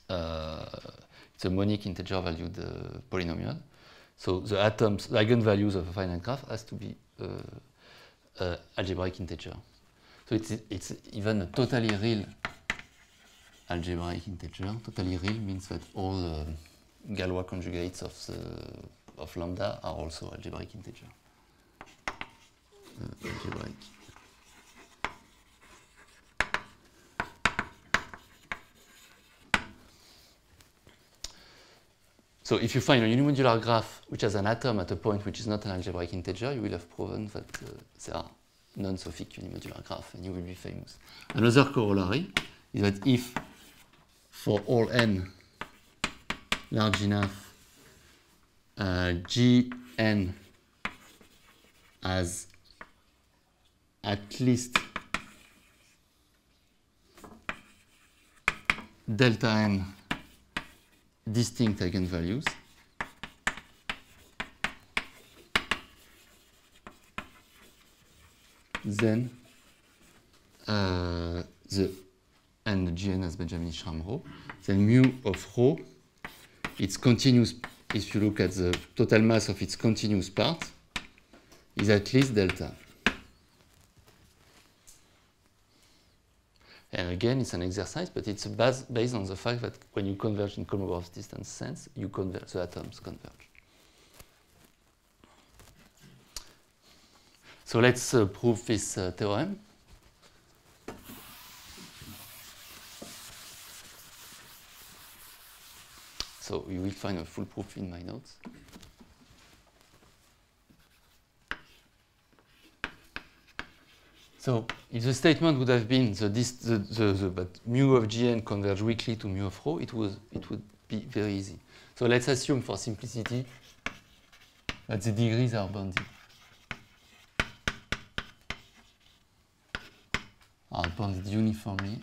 uh, it's a monic integer valued uh, polynomial. So the atoms, the eigenvalues of a finite graph has to be uh, uh, algebraic integer. So it's, it's even a totally real algebraic integer. Totally real means that all uh, Galois conjugates of the of lambda are also algebraic integer. Uh, algebraic. So if you find a unimodular graph which has an atom at a point which is not an algebraic integer, you will have proven that uh, there are non-sofic unimodular graphs and you will be famous. Another corollary is that if for all n large enough, uh, Gn has at least delta n distinct eigenvalues, then uh, the and the Gn as Benjamini-Schramm rho, then mu of rho, its continuous, if you look at the total mass of its continuous part, is at least delta. And again, it's an exercise, but it's bas based on the fact that when you converge in Kolmogorov distance sense, you converge, the atoms converge. So let's uh, prove this uh, theorem. So you will find a full proof in my notes. So if the statement would have been the, the, the, the but mu of gn converge weakly to mu of rho, it was it would be very easy. So let's assume for simplicity that the degrees are bounded. Are bounded uniformly.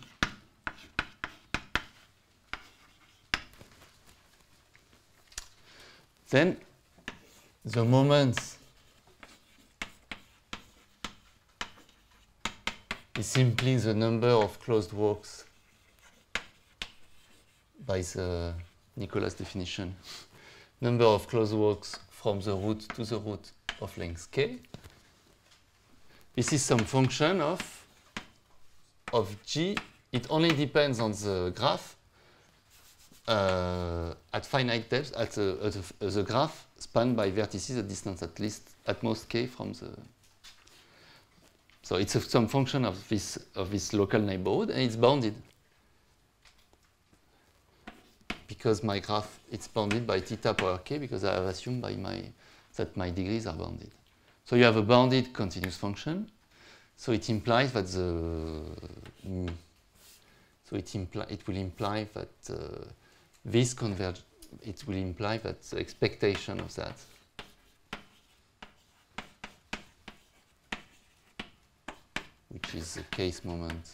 Then the moments is simply the number of closed walks by the Nicolas definition. Number of closed walks from the root to the root of length k. This is some function of of g. It only depends on the graph uh, at finite depth, at, the, at the, graph spanned by vertices at distance at least at most k from the so it's a, some function of this of this local neighborhood, and it's bounded because my graph it's bounded by theta power k because I have assumed by my that my degrees are bounded. So you have a bounded continuous function. So it implies that the mm, so it imply it will imply that uh, this converge. It will imply that the expectation of that which is the case moment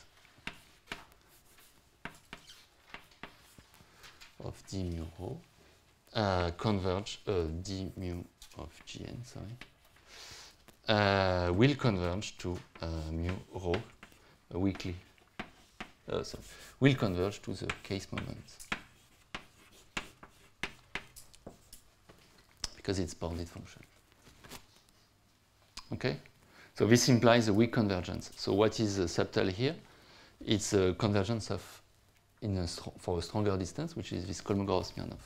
of d mu rho, uh, converge, uh, d mu of gn, sorry, uh, will converge to uh, mu rho weakly. Uh, so will converge to the case moment because it's bounded function. Okay? So this implies a weak convergence. So what is uh, subtle here? It's a convergence of in a for a stronger distance, which is this Kolmogorov-Smirnov.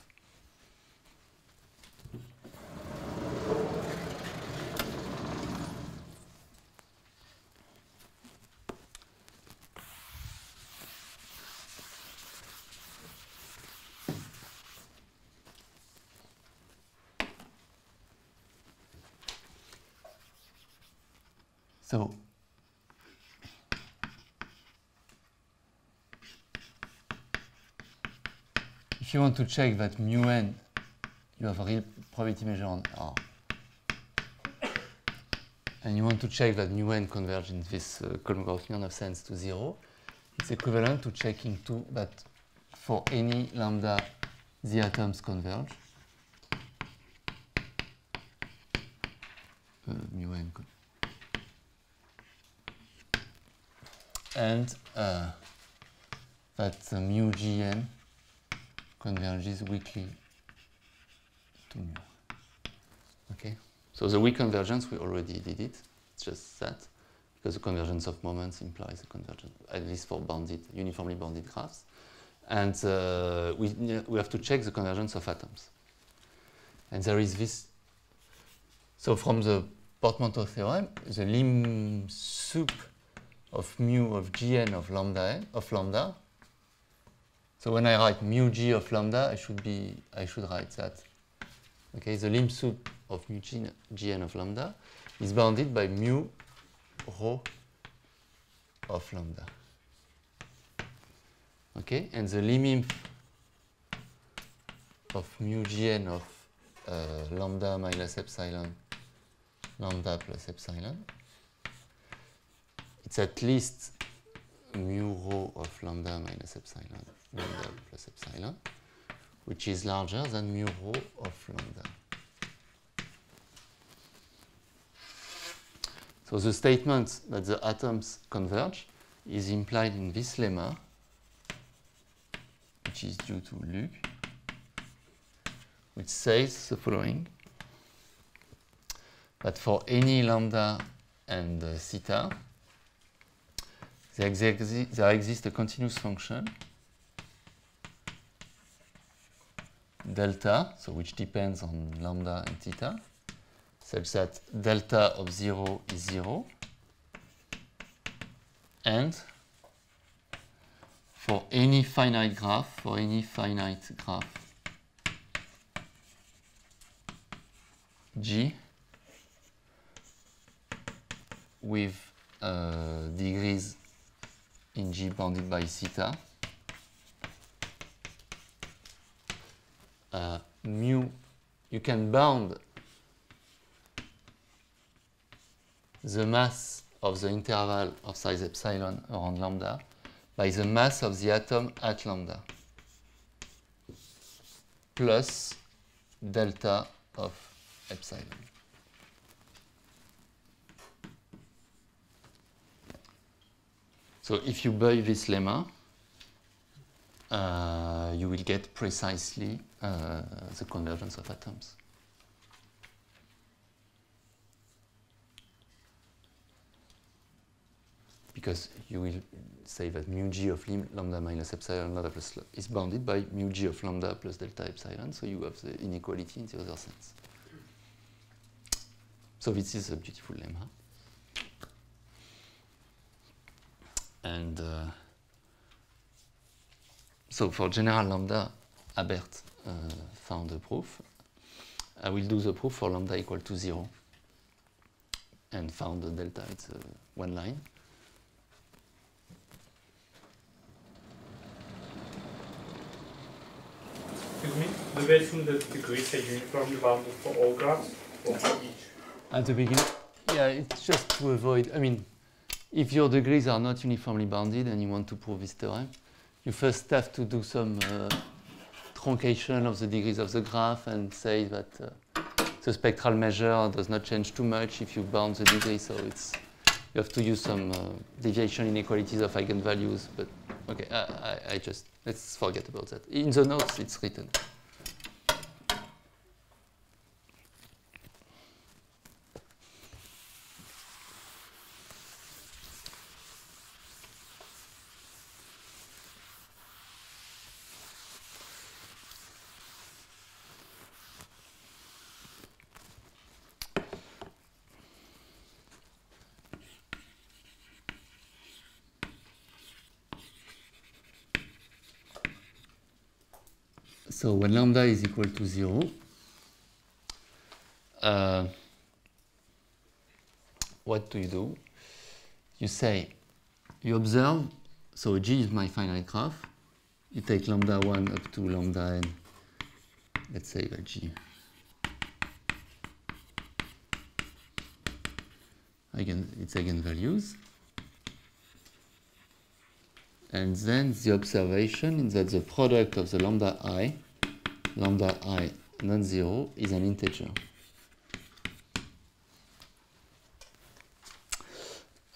So if you want to check that mu n, you have a real probability measure on R. And you want to check that mu n converges in this uh, Kolmogorov-Smirnov sense to zero, it's equivalent to checking to that for any lambda the atoms converge. Uh, mu n and uh, that uh, mu gn converges weakly to mu. Okay, so the weak convergence we already did it. It's just that because the convergence of moments implies a convergence, at least for bounded, uniformly bounded graphs, and uh, we we have to check the convergence of atoms. And there is this. So from the portmanteau theorem, the lim sup of mu of gn of lambda of lambda. So when I write mu g of lambda, I should be I should write that. Okay, the lim sup of mu g, gn of lambda is bounded by mu rho of lambda. Okay, and the lim of mu gn of uh, lambda minus epsilon lambda plus epsilon it's at least mu rho of lambda minus epsilon, lambda plus epsilon, which is larger than mu rho of lambda. So the statement that the atoms converge is implied in this lemma, which is due to Lück, which says the following that for any lambda and uh, theta, there, exi there exists a continuous function delta, so which depends on lambda and theta, such that delta of 0 is 0, and for any finite graph, for any finite graph G with uh, degrees in G bounded by theta, uh, mu, you can bound the mass of the interval of size epsilon around lambda by the mass of the atom at lambda plus delta of epsilon. So if you buy this lemma, uh, you will get precisely uh, the convergence of atoms. Because you will say that mu g of lambda minus epsilon lambda plus is bounded by mu g of lambda plus delta epsilon, so you have the inequality in the other sense. So this is a beautiful lemma. And uh, so for general lambda, Abert found a proof. I will do the proof for lambda equal to zero and found the delta, it's uh, one line. Excuse me, do we assume that degrees are uniformly bounded for all graphs or for each? At the beginning, yeah, it's just to avoid, I mean, if your degrees are not uniformly bounded and you want to prove this theorem, you first have to do some uh, truncation of the degrees of the graph and say that uh, the spectral measure does not change too much if you bound the degree, so it's you have to use some uh, deviation inequalities of eigenvalues, but okay, I, I, I just, let's forget about that. In the notes, it's written. So when lambda is equal to 0, uh, what do you do? You say, you observe, so G is my finite graph. You take lambda 1 up to lambda n, let's say that G. Again, it's eigenvalues. And then the observation is that the product of the lambda i, lambda i non-zero, is an integer.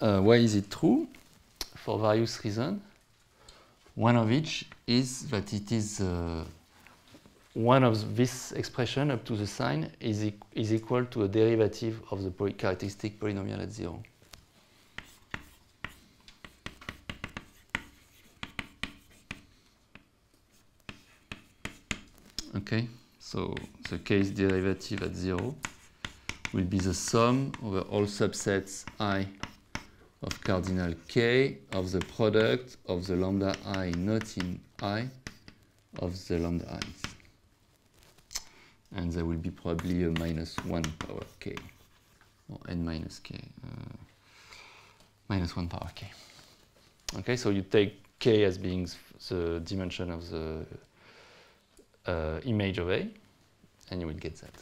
Uh, why is it true? For various reasons. One of which is that it is uh, one of this expression up to the sign is, e is equal to a derivative of the poly characteristic polynomial at zero. Okay, so the case derivative at zero will be the sum over all subsets i of cardinal k of the product of the lambda i not in i of the lambda i's. And there will be probably a minus 1 power k, or n minus k, uh, minus 1 power k. Okay, so you take k as being the dimension of the uh, image of A, and you will get that.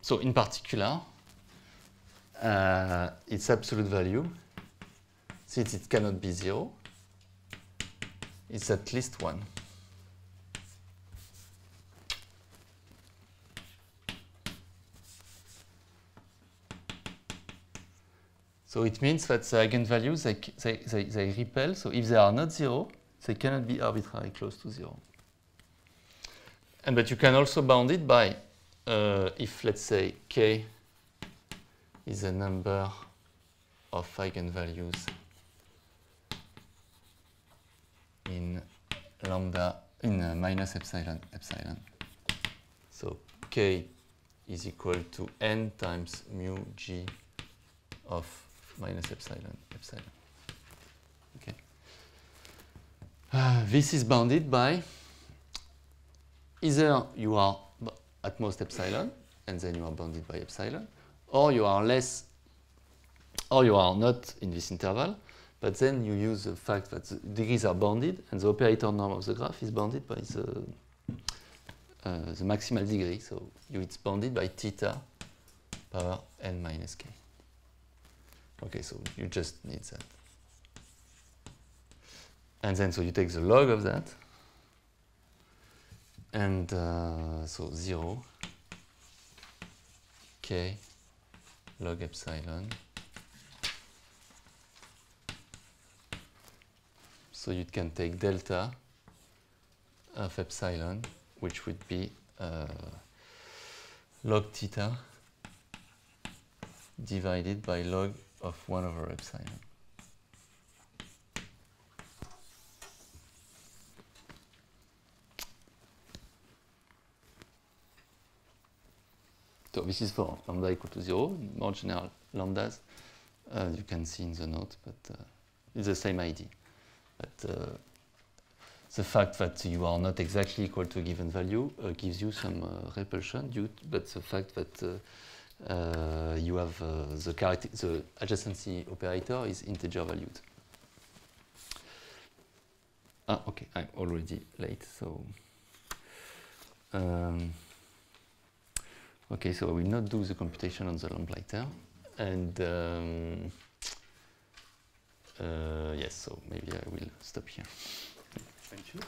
So in particular, uh, its absolute value, since it cannot be zero, is at least one. So it means that the eigenvalues, they, they, they, they repel. So if they are not zero, they cannot be arbitrarily close to zero. And but you can also bound it by uh, if let's say k is a number of eigenvalues in lambda in uh, minus epsilon epsilon. So k is equal to n times mu g of minus epsilon epsilon. Okay. Uh, [SIGHS] this is bounded by either you are at most epsilon and then you are bounded by epsilon, or you are less, or you are not in this interval, but then you use the fact that the degrees are bounded and the operator norm of the graph is bounded by the, uh, the maximal degree. So you, it's bounded by theta power n minus k. Okay, so you just need that. And then so you take the log of that. And uh, so 0 k log epsilon. So you can take delta of epsilon, which would be uh, log theta divided by log of 1 over epsilon. So this is for lambda equal to 0, more general lambdas, uh, you can see in the note, but uh, it's the same idea. But uh, the fact that you are not exactly equal to a given value uh, gives you some uh, repulsion, due but the fact that uh, you have the, the adjacency operator is integer valued. Ah, okay, I'm already late, so. Um, okay, so I will not do the computation on the lamplighter. And um, uh, yes, so maybe I will stop here. Thank you.